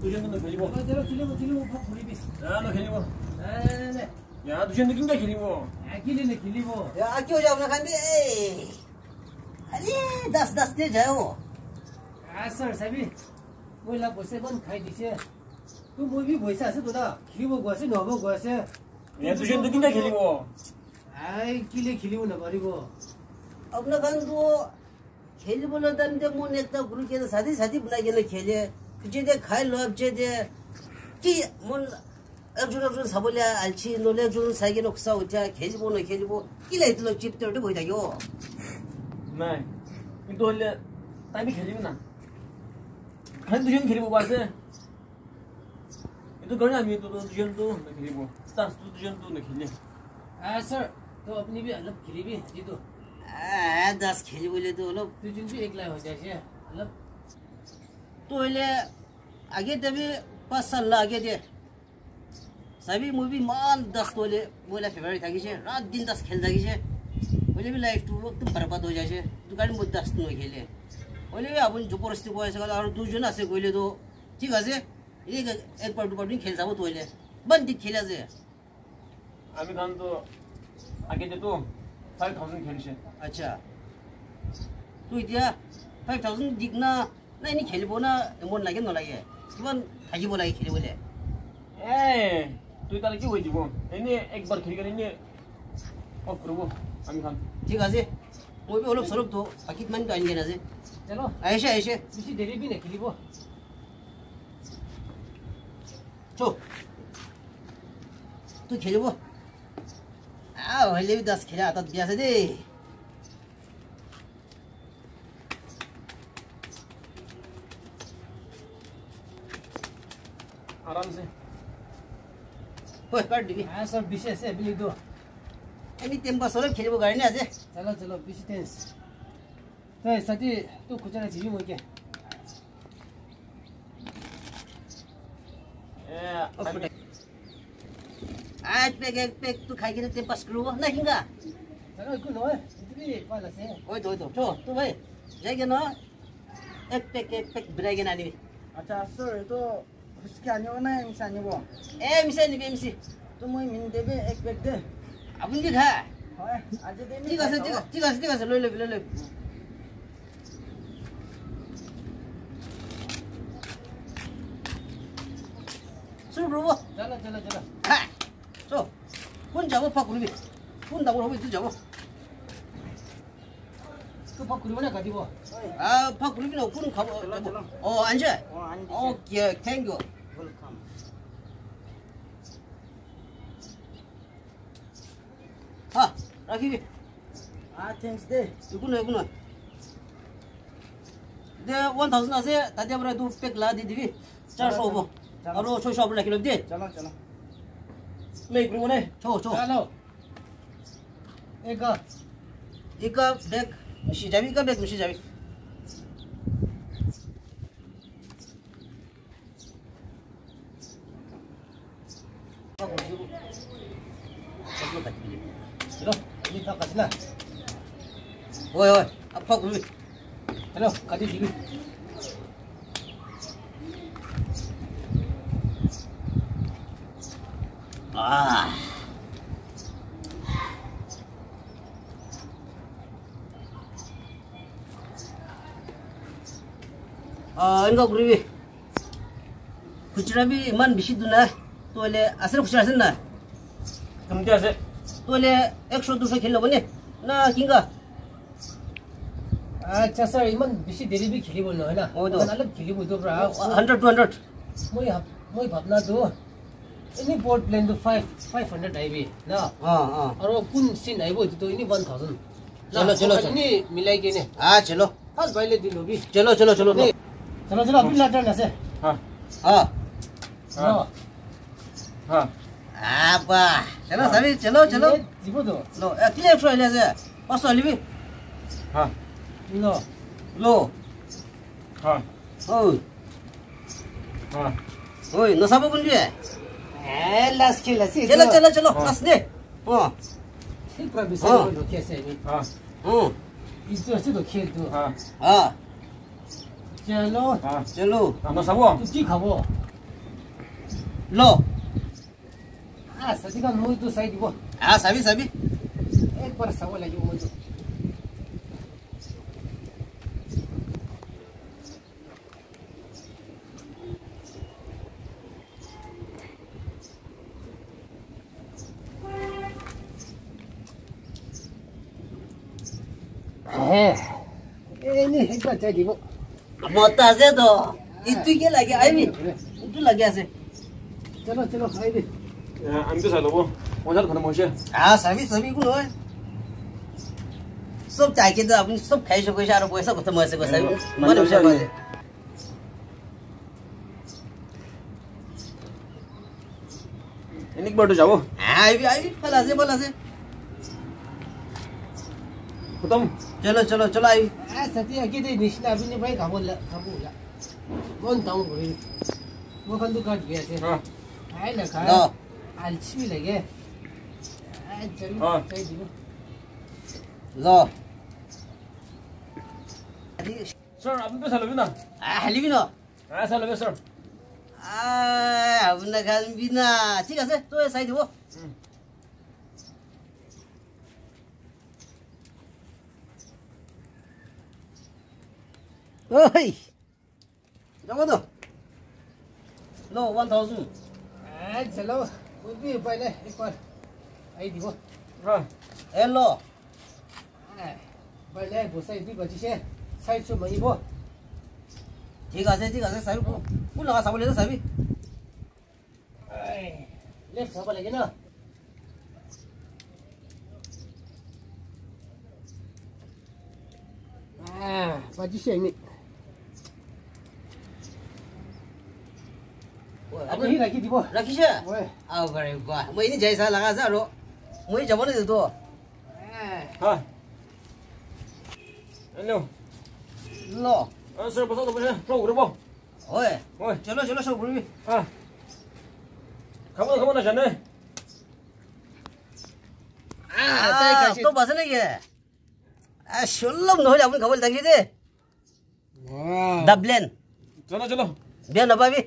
두전도 걸리고 아, 내가 들리고 들리고 밥 돌리비 야너 걸리고 네네네 야 두전도 긴가 걸리고 야 길리네 길리고 야 아끼 오자 오늘 간대 아니 다스 다스 때 자요. 아서 사비 몰라 보세 번 가이 디세 그 뭐비 보이세 아서 도다 길리고 고아세 넘어 고아세 야 두전도 긴가 걸리고 아이 길리 길리고 나버리고. अपना खान तो खेल बोला था मुझे मुन एक तो गुरु के तो साथी साथी बना के ना खेले कुछ दे खाए लो अब जे कि मुन एक जुन एक जुन सब ले अल्छी नोले जुन साइकिल उक्सा हो जा खेल बो ना खेल बो कि ले तो चिप तो उठे बोइदा यो नहीं किंतु हल्ले ताई भी खेली ना खान तुझे खेली बो बासे तो करना मैं तो तुझे तो ना खेली बो तास तुझे तो ना खेली हाँ सर तो अपनी भी अलग खेली भी जी तो হ্যাঁ, দাস খেয়ে বলে তো হলো। তুই যদি একলা হয়ে যাস হ্যাঁ, হলো তো হইলে আগে দেবে পাঁচ সাল আগে দে। সাবি মুভি মাল দাস তোলে বলে ফেভারিট থাকিছে রাত দিন দাস খেল থাকিছে বলে লাইফ টু একদম বরবাদ হয়ে যাচ্ছে হ্যাঁ। দোকানের মধ্যে দাস নয় খেলে বলে আপনি জবরদস্তি বয়সে গেল আর দুজন আছে কইলে তো। ঠিক আছে এক একবার দুবার দিন খেল যাব তোলে বান্দি খেলে আছে। আমি খান তো আগে যেত ফাইভ থাউজেণ্ড খেলিছে আচ্ছা তো এতিয়া ফাইভ থাউজেণ্ড দিক না না এনেই খেলিব না মন লাগে নালাগে কিমান থাকিব লাগে খেলিবলৈ এ তুই তাহলে কি হয়ে যাব এনে একবার খেলি গেলে এনে অফ করবো আমি ঠিক আছে মই অলপ চলপ তো আনি কেনে চলো আহিছে আহিছে বেছি দেৰি বি নেখেলিব তুই খেলিব आओ हल्ले भी दस खिला आता जैसे दे आराम से ओए कर दी हां सब बिशे से बिली दो एमी टेम बसोले खेलबो गाडी ने आसे चलो चलो बिशे टेंस तो साथी तू खुचरा जी मो के ए আজ পেক এক পেক তো খাই কিনে টেম্পাছ কৰিব না সিংগা চলো একো নহয় এইটো বি পাল আছে। হয়তো হয়তো চ তো ভাই যাই কেন এক পেক এক পেক বিৰাই কেনে আনিবি। আচ্ছা স্যার এইটো হুচকি আনিব নে মিছা আনিব? এ মিছাই নিবি মিছি তো মই মিন দেবে এক বেগ দে। আপুনি কি খা হয় আজি দিম ঠিক আছে ঠিক আছে ঠিক আছে ঠিক আছে লৈ লৈ চুৰ ৰ'ব। চলো চলো চলো 혼자고 밥그릇이 혼다고 하고 있더자고 그 밥그릇이나 가지고? 아 밥그릇이 나 그럼 가보 어, 어 앉아. 어, 어 예, 땡겨 웰컴 아 라키비. 아 땡스 데 누구나 누구나. 데 1000 아세 다디아브라 두백 라디 디비. 400 अरू छोइसो लाखिलो લે બ્રુ ને છો છો ચાલો એક એક બેગ મિશી જાવી કા બેગ મિશી જાવી ઓય ઓય આપો ગુરુ હેલો કાઢી દીધી Ah. Ah, ini kau gurih. Kucing abi iman bisi tu na. Tu le asal kucing asal na. Kamu tu asal. Tu le ekshon tu saya kira bunye. Na kinga. अच्छा sir इमान बेसी धेरै पनि खेलिबोल्नु होइन अलग खेलिबोल्दो पुरा हन्ड्रेड टु हन्ड्रेड मै मै भावना दो থাউজেণ্ড চলো, চলো, চলো। এনে মিলাই কিনে আ চলো ফাৰ্ষ্ট বাইলে দি ল'বি চলো চলো চলো দেই। চলো চলো আপুনি লাটাৰ আছে হ্যাঁ অঁ ন হ্যাঁ আপা চলো চাবি চলো চলো এ, দিবতো ল এ কি একশো আহিলে আছে পাঁচশ আহিবি হ্যাঁ ন ল হ্যাঁ ঐ হ্যাঁ ঐ নচাব কোনটোৱে এ লাষ্ট খেল আছে চলো চলো চলো লাচ দে অঁ ঠিক পৰা বিচাৰিব ৰখি আছে আমি হ্যাঁ অঁ ইটো আছে তো কি খাব ল আ চাই দিব আ চাবি চাবি একবাৰ চাব লাগিব মইতো মতা আছে তো ইটো কি লাগে আহিবি ইটো লাগি আছে চলো চলো আহিবি আমি তো চাই ল'ব পঞ্চায়ত খতম হৈছে আ চাবি চাই কিন্তু আপুনি চব খাই গৈছে আৰু পইচা কথা মই আছে মানে পইচা কৈছে এনেক বাৰটো যাব আহিবি আহিবি ভাল আছে ভাল আছে খতম চলো চলো চলো আহিবি গিয়া আছে হ্যাঁ। চাই দিব ঠিক তই চাই দিব ঐ যাব তো ল ওৱান থাউজেণ্ড আই চলো বুবি উপায় নাই একবাৰ আহি দিব হ্যাঁ এ ল আই উপায় নাই বচাই দুই বাজিছে চাইছো মাৰিব ঠিক আছে ঠিক আছে চাবি কোন লগা চাব লাগিব চাবি লেফ্ট চাব লাগে ন Ah, বাজিছে আমি আপুনি ৰাখি দিব ৰাখিছে মই আও বাৰে কোৱা মই এনেই যাই চা লগা আছে আৰু মই যাব নিদিওঁতো হ্যাঁ এনেও ল স্যার বসা তো বসে সব ঘুরব হয় ওই চলো চলো চব ঘূৰিবি হ্যাঁ খাবো খাবো না জানে তোৰ আছে নেকি চল্লম নহ'লে আপুনি খাবলৈ থাকিলে দেই ডাবলেন চলো চলো বেয়া নাপাবি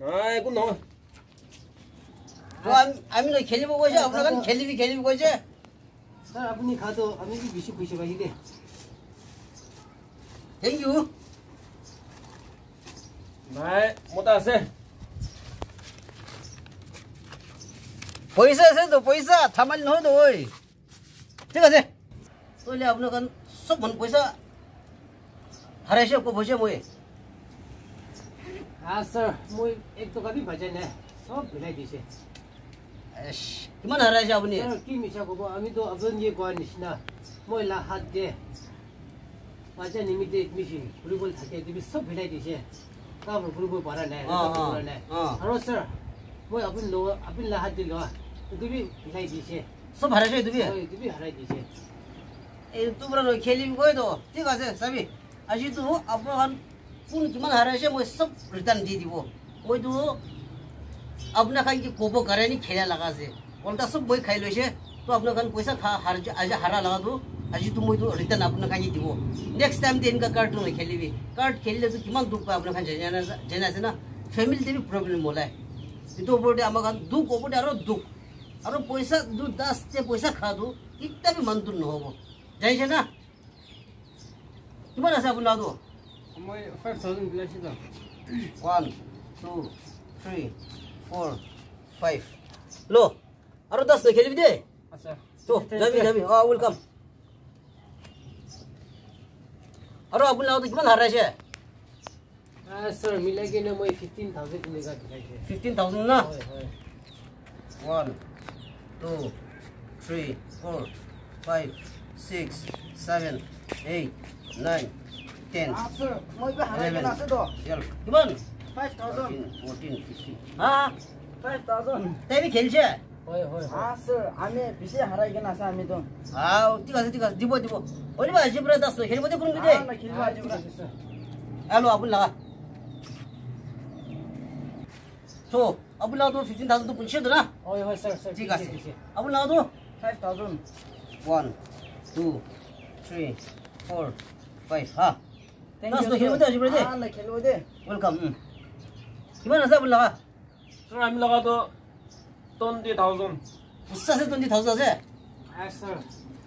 নাই একো নহয় তো আমি- আমি নহয় খেলিব কৈছে খেলিবি খেলিবি কৈছে স্যার আপনি খাতো আমি কি বেশি পয়সা পাই দে থেংক ইউ নাই মতা আছে পইচা আছে তো পইচা থামালি নহয় তো ঐ ঠিক আছে তইলে আপোনাৰ কাৰণে চব মানুহ পইচা হাৰাইছে আকৌ পইচা মই হ্যাঁ স্যার মই এক টকা বি বাজাই নাই সব মিলাই দিছে এছ, কিমান হাৰাইছে আপুনি কি মিছা কব আমি তো আপুনি কোৱাৰ নিচিনা মই লা হাত দে বাজা নিমিত্তে এডমিশন ফুৰিবলৈ থাকে তুমি চব মিলাই দিছে কাম ফুৰিব পৰা নাই। আৰু স্যাৰ মই আপুনি লোৱা আপুনি লা হাত দি লোৱা তুমি মিলাই দিছে চব হাৰাইছে তুমি তুমি হাৰাই দিছে এই তোমাৰ খেলিবি কৈ তো ঠিক আছে চাবি আজিতো আপোনাৰ কোন কিমান হাৰাইছে মই চব ৰিটাৰ্ণ দি দিব মইতো আপোনাৰ খান কি ক'ব কাৰণে খেলা লগা আছে ওলটা চব মই খাই লৈছে। তো আপোনাৰ খান পইচা খা হাৰ আজি হাৰা লগাটো আজিতো মইতো ৰিটাৰ্ণ আপোনাৰ খান দিব। নেক্সট টাইম এনেকুৱা কাৰ্ড নহয় খেলিবি। কাৰ্ড খেলিলেতো কিমান দুখ পায় আপোনাৰ খান জেনে জেনে আছে না? ফেমিলিতে প্ৰব্লেম ওলায়। এইটো ওপৰতে আমাৰ খান দুখ ওপৰতে আৰু দুখ। আৰু পইচা দু দাস্তে পইচা খাটো কেতিয়াবি মনটো নহ'ব। জানিছে না? কিমান আছে আপোনাৰটো মই five thousand বিলাইছোঁ one two three four five ল আৰু দহ খেলিবি দেই আচ্ছা তো যাবি যাবি অঁ ৱেলকাম আৰু আপোনালোকে কিমান হাৰাইছে স্যাৰ মিলাই কিনে মই ফিফটিন থাউজেণ্ড এনেকুৱা বিলাইছে ফিফটিন থাউজেণ্ড না হয় হয় one two three four five six seven eight nine ten Ah, sir, কিবা হাৰাই Eleven. কিনে আছে তো টুৱেল্ভ কিমান 5,000. 14, 15. हाँ फाइभ थाउजन्ड त्यहाँदेखि खेल्छ हाँ सर हामी पछि हराइकन छ हामी त हाउ ठिक छ ठिक छ दिबो दिबो ओली भाइ जिब्रो दस खेल्नु पनि कुन कुदे हेलो अपुन लगा तो अब लगा दो फिफ्टीन थाउजेंड तो पूछे तो ना ओए ओए सर सर ठीक है अब लगा दो five thousand one two three four five हाँ दस तो खेलो दे अजीब रे दे हाँ ना खेलो दे वेलकम কিমান আছে আপুনি লগা Sir, আমি লগাটো টুৱেণ্টি থাউজেণ্ড আছে টুৱেণ্টি থাউজেণ্ড আছে? স্যাৰ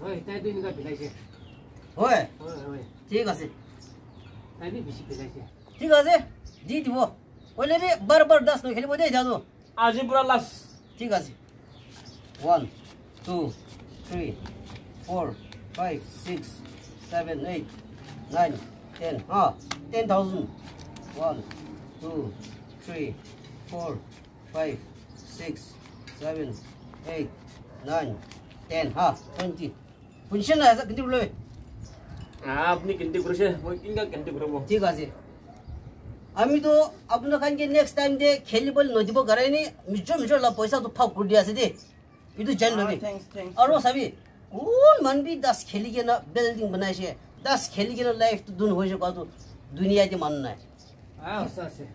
হয় তাইতো এনেকুৱা বিলাইছে হয়? হয় হয়। ঠিক আছে। বেছি বিলাইছে ঠিক আছে দি দিব। ক'লে বি বাৰ বাৰ দহ খেলিব দে যাদু আজিৰ পৰা লাষ্ট ঠিক আছে। One two three four five six seven eight nine ten অঁ ten thousand one two three four five six seven eight nine ten হা টুৱেণ্টি শুনিছে নাই কিন্তু লৈ আপুনি গেণ্টি কৰিছে মই কেনেকৈ গেণ্টি কৰিব ঠিক আছে আমিতো আপোনাক আনকি নেক্সট টাইম দে খেলিবলৈ নদিব কাৰণে নিজৰ নিজৰ অলপ পইচাটো ফাওক কৰি দি আছে দেই এইটো জানি ল'বি Ah, thanks, thanks. আৰু চাবি কোন মানুহ দাস খেলি কিনে বিল্ডিং বনাইছে দাস খেলি কিনে লাইফটো দূৰ হৈছে কোৱাটো দুনিয়াতে মানুহ নাই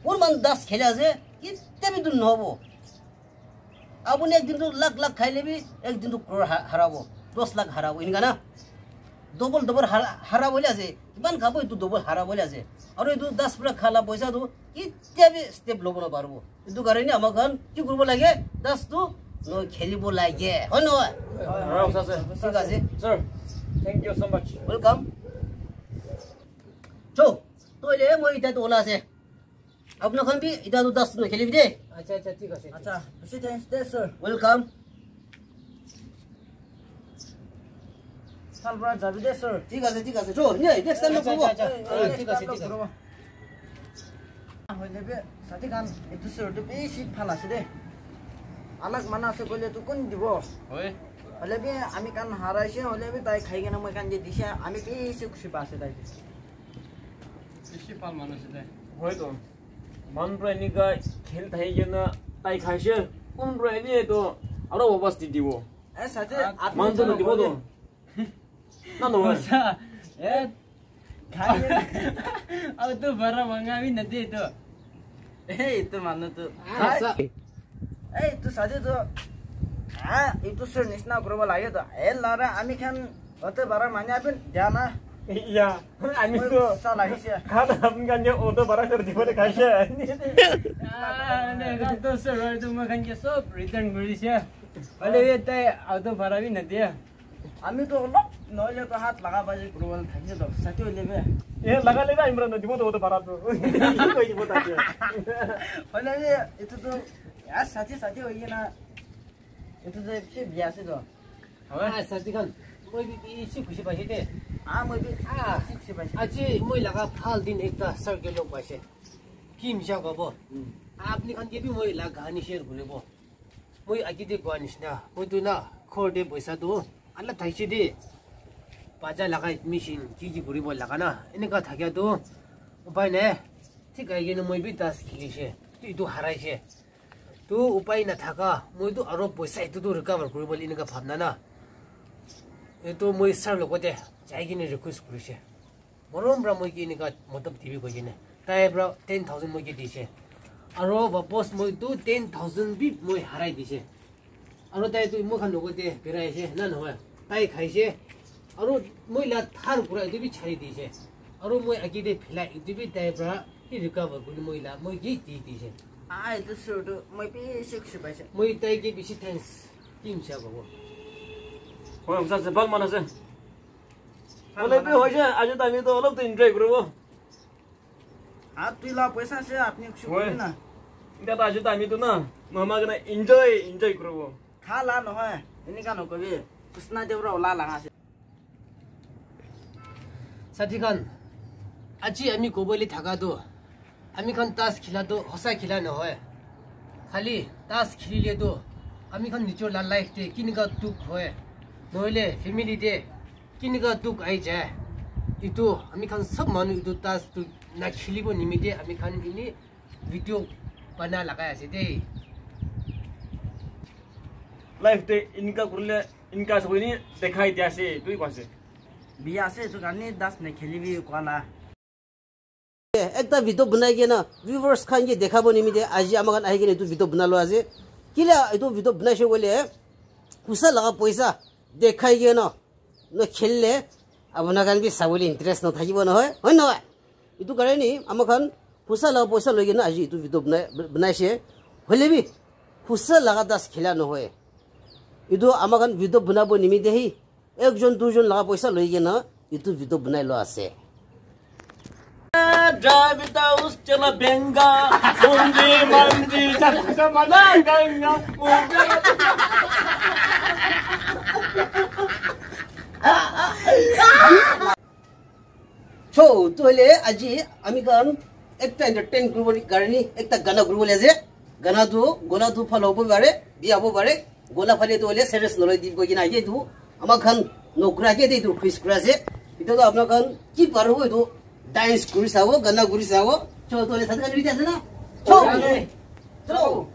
কোন দাস খেলি আছে নহ'ব আপুনি একদিনটো লাখ লাখ খাই ল'বি একদিনটো ক্ৰ'ৰ হা- হাৰাব দহ লাখ হাৰাব এনেকুৱা না? ডবল ডবল হাৰা হাৰাবলৈ আছে কিমান খাব এইটো ডবল হাৰাবলৈ আছে। আৰু এইটো দহ পৰা খালা পইচাটো কেতিয়াবি ষ্টেপ ল'ব নোৱাৰিব এইটো কাৰণে আমাৰ কাৰণ কি কৰিব লাগে দাসটো নৈ খেলিব লাগে হয় নহয়? হয় আছে। ঠিক আছে। Sir thank you so' much welcome so তইলে মই এতিয়াতো ওলা আছে আপোনাৰখন বি এতিয়াতো দাস নৈ খেলিবি দেই আচ্ছা আচ্ছা ঠিক আছে আচ্ছা থেংকছ দে ভাল পৰা যাবি দে sir ঠিক আছে ঠিক আছে চৌ নেক্সট টাইম। এই, ঠিক আছে, ঠিক আছে। হ'লে বে ছাতি খান এইটো চৰটো বেছি ভাল আছে আলাক মানুহ আছে ক'লে তোক কোন দিব হয় হ'লে বি আমি কাণ হাৰাইছে হ'লে বি তাই খাই কিনে মই কাণ যে দিছে আমি বেছি খুচি পাইছে তাই 만브라 니가 켈 다이게나 아이 가시 홈브라 니에도 알아 봐 봤지 디고 에 사제 만브라 디고도 나 너무 사 에. 가게 아 또 바라 망가미 નથી તો એ તો માનો તો એ તું સાજે તો હા એ તો સર નિષ્ણા પ્રોબલ આવ્યો તો એ લારા આમી ખાન હતો બારા માન્યા આપે ધ્યાન iya anjing tuh salah sih ya kan amkannya auto barang dari mana kasih ya ini nah itu sebab itu makan ya so return gulis ya kalau ya teh auto barang ini nanti ya kami tuh lo nolnya tuh hat laga baju global tanya tuh satu lima ya laga lima imran nanti mau tuh auto barang tuh ini kau ini mau tanya kalau ya itu tuh ya satu satu oh iya na itu tuh sih biasa tuh Ah, satu kan, mungkin ini sih khusus pasti deh. মই বি Ah. আজি মই লগা ভাল দিন একটা circle লগ পাইছে। কি মিছা ক'ব? আপুনি খানকে বি মই লাগ ঘানি শ্বেয়াৰ কৰিব। মই আগিতে কোৱা নিচিনা মইতো না ঘৰতে পইচাটো আল্লাহ থাকিছে দেই বাজাৰ লগাই মেচিন কি কি কৰিব লগা না এনেকুৱা থাকেতো উপায় নাই। ঠিক আহি কিনে মই বি দাস খেলিছে এইটো হাৰাইছে। তো উপায় নাথাকা মইতো আৰু পইচা এইটোতো ৰিকভাৰ কৰিবলৈ এনেকুৱা ভাৱনা না। এইটো মই ছাৰ লগতে 자기네 리퀘스트 그러시 모롬 브라모기니까 모든 TV 거기네. 타이 브라 10000 모기 디시 아로 바보스 모두 10000 비 모이 하라이 디시 아로 타이 또 모칸 노고데 베라이시 난 호야 타이 가이시 아로 모이라 타르 그라 디비 차리 디시 아로 모이 아기데 필라 디비 타이 브라 이 리커버 군 모이라 모기 디 디시 아 이거 소도 모이 비식 시바시 모이 타이 기 비시 텐스. 김샤 바고. ཁས ཁས ཁས ཁས ཁས ཁས ཁས অলপ হৈছে আজি আমিতো অলপতো এনজয় কৰিব আৰ তুই লা পয়সা আছে আপনি হয়। কৰবি না এতিয়া আজি আমিতো না মামা কাৰণে এনজয় এনজয় কৰিব খা লা নহয় এনেকা নকবি কৃষ্ণা দেৱৰ ওলা লাগা আছে সাথীখান আজি আমি ক'বলৈ থকাটো আমিখন তাচ খেলাটো সঁচা খেলা নহয়। খালি তাচ খেলিলেতো আমিখন নিজৰ লাইফতে কেনেকুৱা দুখ হয়। নহ'লে ফেমিলিতে কেনেকুৱা দুখ আহি যায় এইটো আমিখন চব মানুহ এইটো তাচটো নাখেলিব নিমিত্তে আমিখন এনেই ভিডিঅ' বনাই লগাই আছে দেই লাইফতে ইনকা কৰিলে ইনকা বুলি দেখাই দিয়া আছে তুই কৈছে বিয়া আছে এইটো কাৰণে দাস নেখেলিবি কোৱা না একটা ভিডিঅ' বনাই কিনে না ভিউৱাৰ্ছ খান কি দেখাব নিমিতে আজি আমাৰ কাৰণে আহি কিনে এইটো ভিডিঅ' বনালোঁ আজি কেলে এইটো ভিডিঅ' বনাইছোঁ বোলে পইচা লগা পইচা দেখাই কিনে ন খেলিলে আপোনাৰ কাৰণে চাবলৈ ইণ্টাৰেষ্ট নাথাকিব নহয় হয় নহয় এইটো কাৰণে আমাৰখন পইচা লগা পইচা লৈ কিনে আজি এইটো ভিডিঅ' বনাই বনাইছে হ'লে বি পইচা লগা দাস খেলা নহয় এইটো আমাৰ কাৰণে ভিডিঅ' বনাব নিমিতেহি একজন দুজন লগা পইচা লৈ কিনে এইটো ভিডিঅ' বনাই লোৱা আছে চ' তোলে আজি আমি কাৰণ একটা এণ্টাৰটেইন কৰিব কাৰণে একটা গানা কৰিব লাগে গানাটো গলাটো ফাল হ'ব পাৰে দি হ'ব পাৰে। গলা ফালে তোলে চেৰেছ নলৈ দি গৈ কিনে আহি এইটো আমাক খান নকৰাকে এইটো খুচ কৰা আছে এতিয়াতো আপোনাৰ খান কি পাৰ এইটো? ডান্স কৰি চাব গানা কৰি চাব। চ' তোলে চাদ আছে না? চ' চ'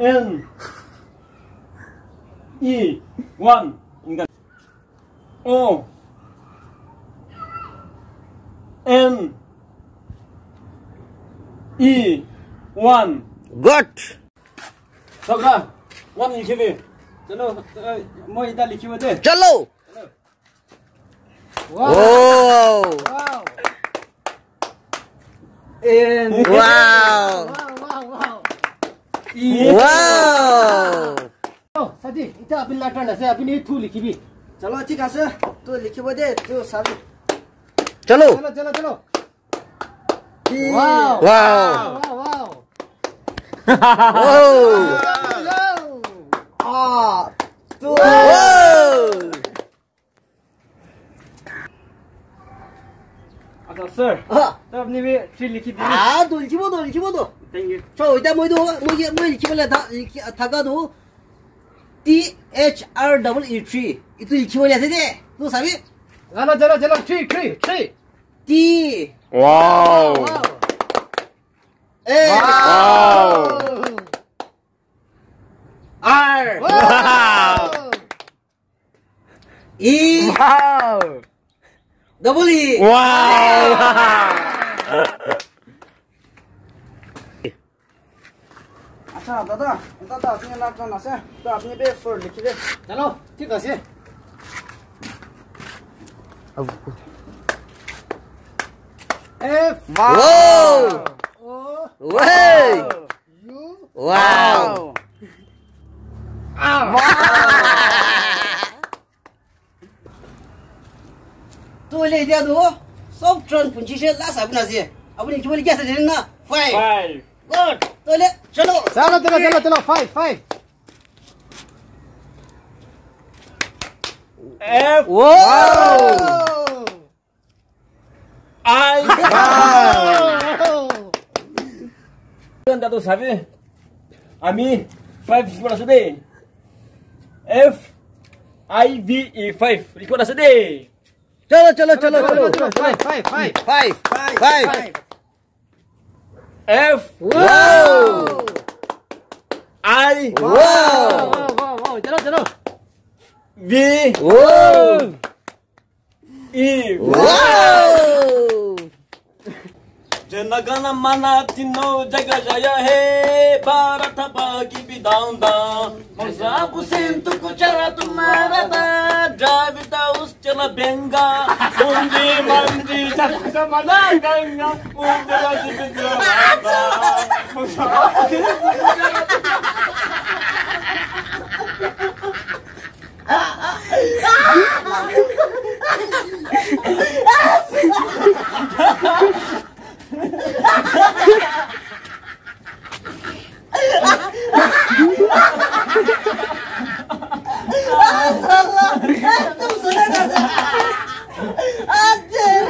N E one inga O N E one Good. सबका वन लिखिबे चलो म इता लिखिबे दे चलो Wow Oh. Wow In. Wow. Wow wow wow সাথী এটা আপনি লাটান আছে আপনি এই থু লিখিবি চলো ঠিক আছে তুই লিখিব দে তুই সাথী চলো চলো চলো চলো ওয়াও ওয়াও ওয়াও ওয়াও আ তুই আচ্ছা স্যার আপনি লিখি দিন আ তুই লিখিব তো লিখিব তো 땡길. 저 일단 뭐도 뭐 이게 뭐 이렇게 원래 다 이렇게 다가도 D H R W E T 이또 이렇게 원래 세대. 또 사비? 하나 자라 자라 T T T D. 와우. 와우. R. 와우. E. 와우. W. 와우. 아. আচ্ছা দাদা দাদা আপনি লাগবেন আছে তো আপনি বে ফোর লিখে দে চলো ঠিক আছে। F wow! O way U wow! Ah Tu le dia do soft trunk punchi she la sabuna ze abuni kibali kya se na 5 5 चलो चलो चलो चलो चलो फाइव फाइव তো চাবি আমি ফাইভ স্কুল আছো দেই F I V E five record আছে দেই চলো চলো চলো চলো five five five five five F Wow. I Wow. वाह वाह वाह चलो चलो B Wow. E Wow. जनगण मन तीनों जगह जय हे भारत भागी विधानदा मजाक हुसैन तुको चरा तुम्हारा दा 있잖아 뱅가 뭔지 만지. 자꾸자마자 아, 뱅가 언제 만지. 뱅가. Ha ha ha! Allah, itu sudah kata. Ajar.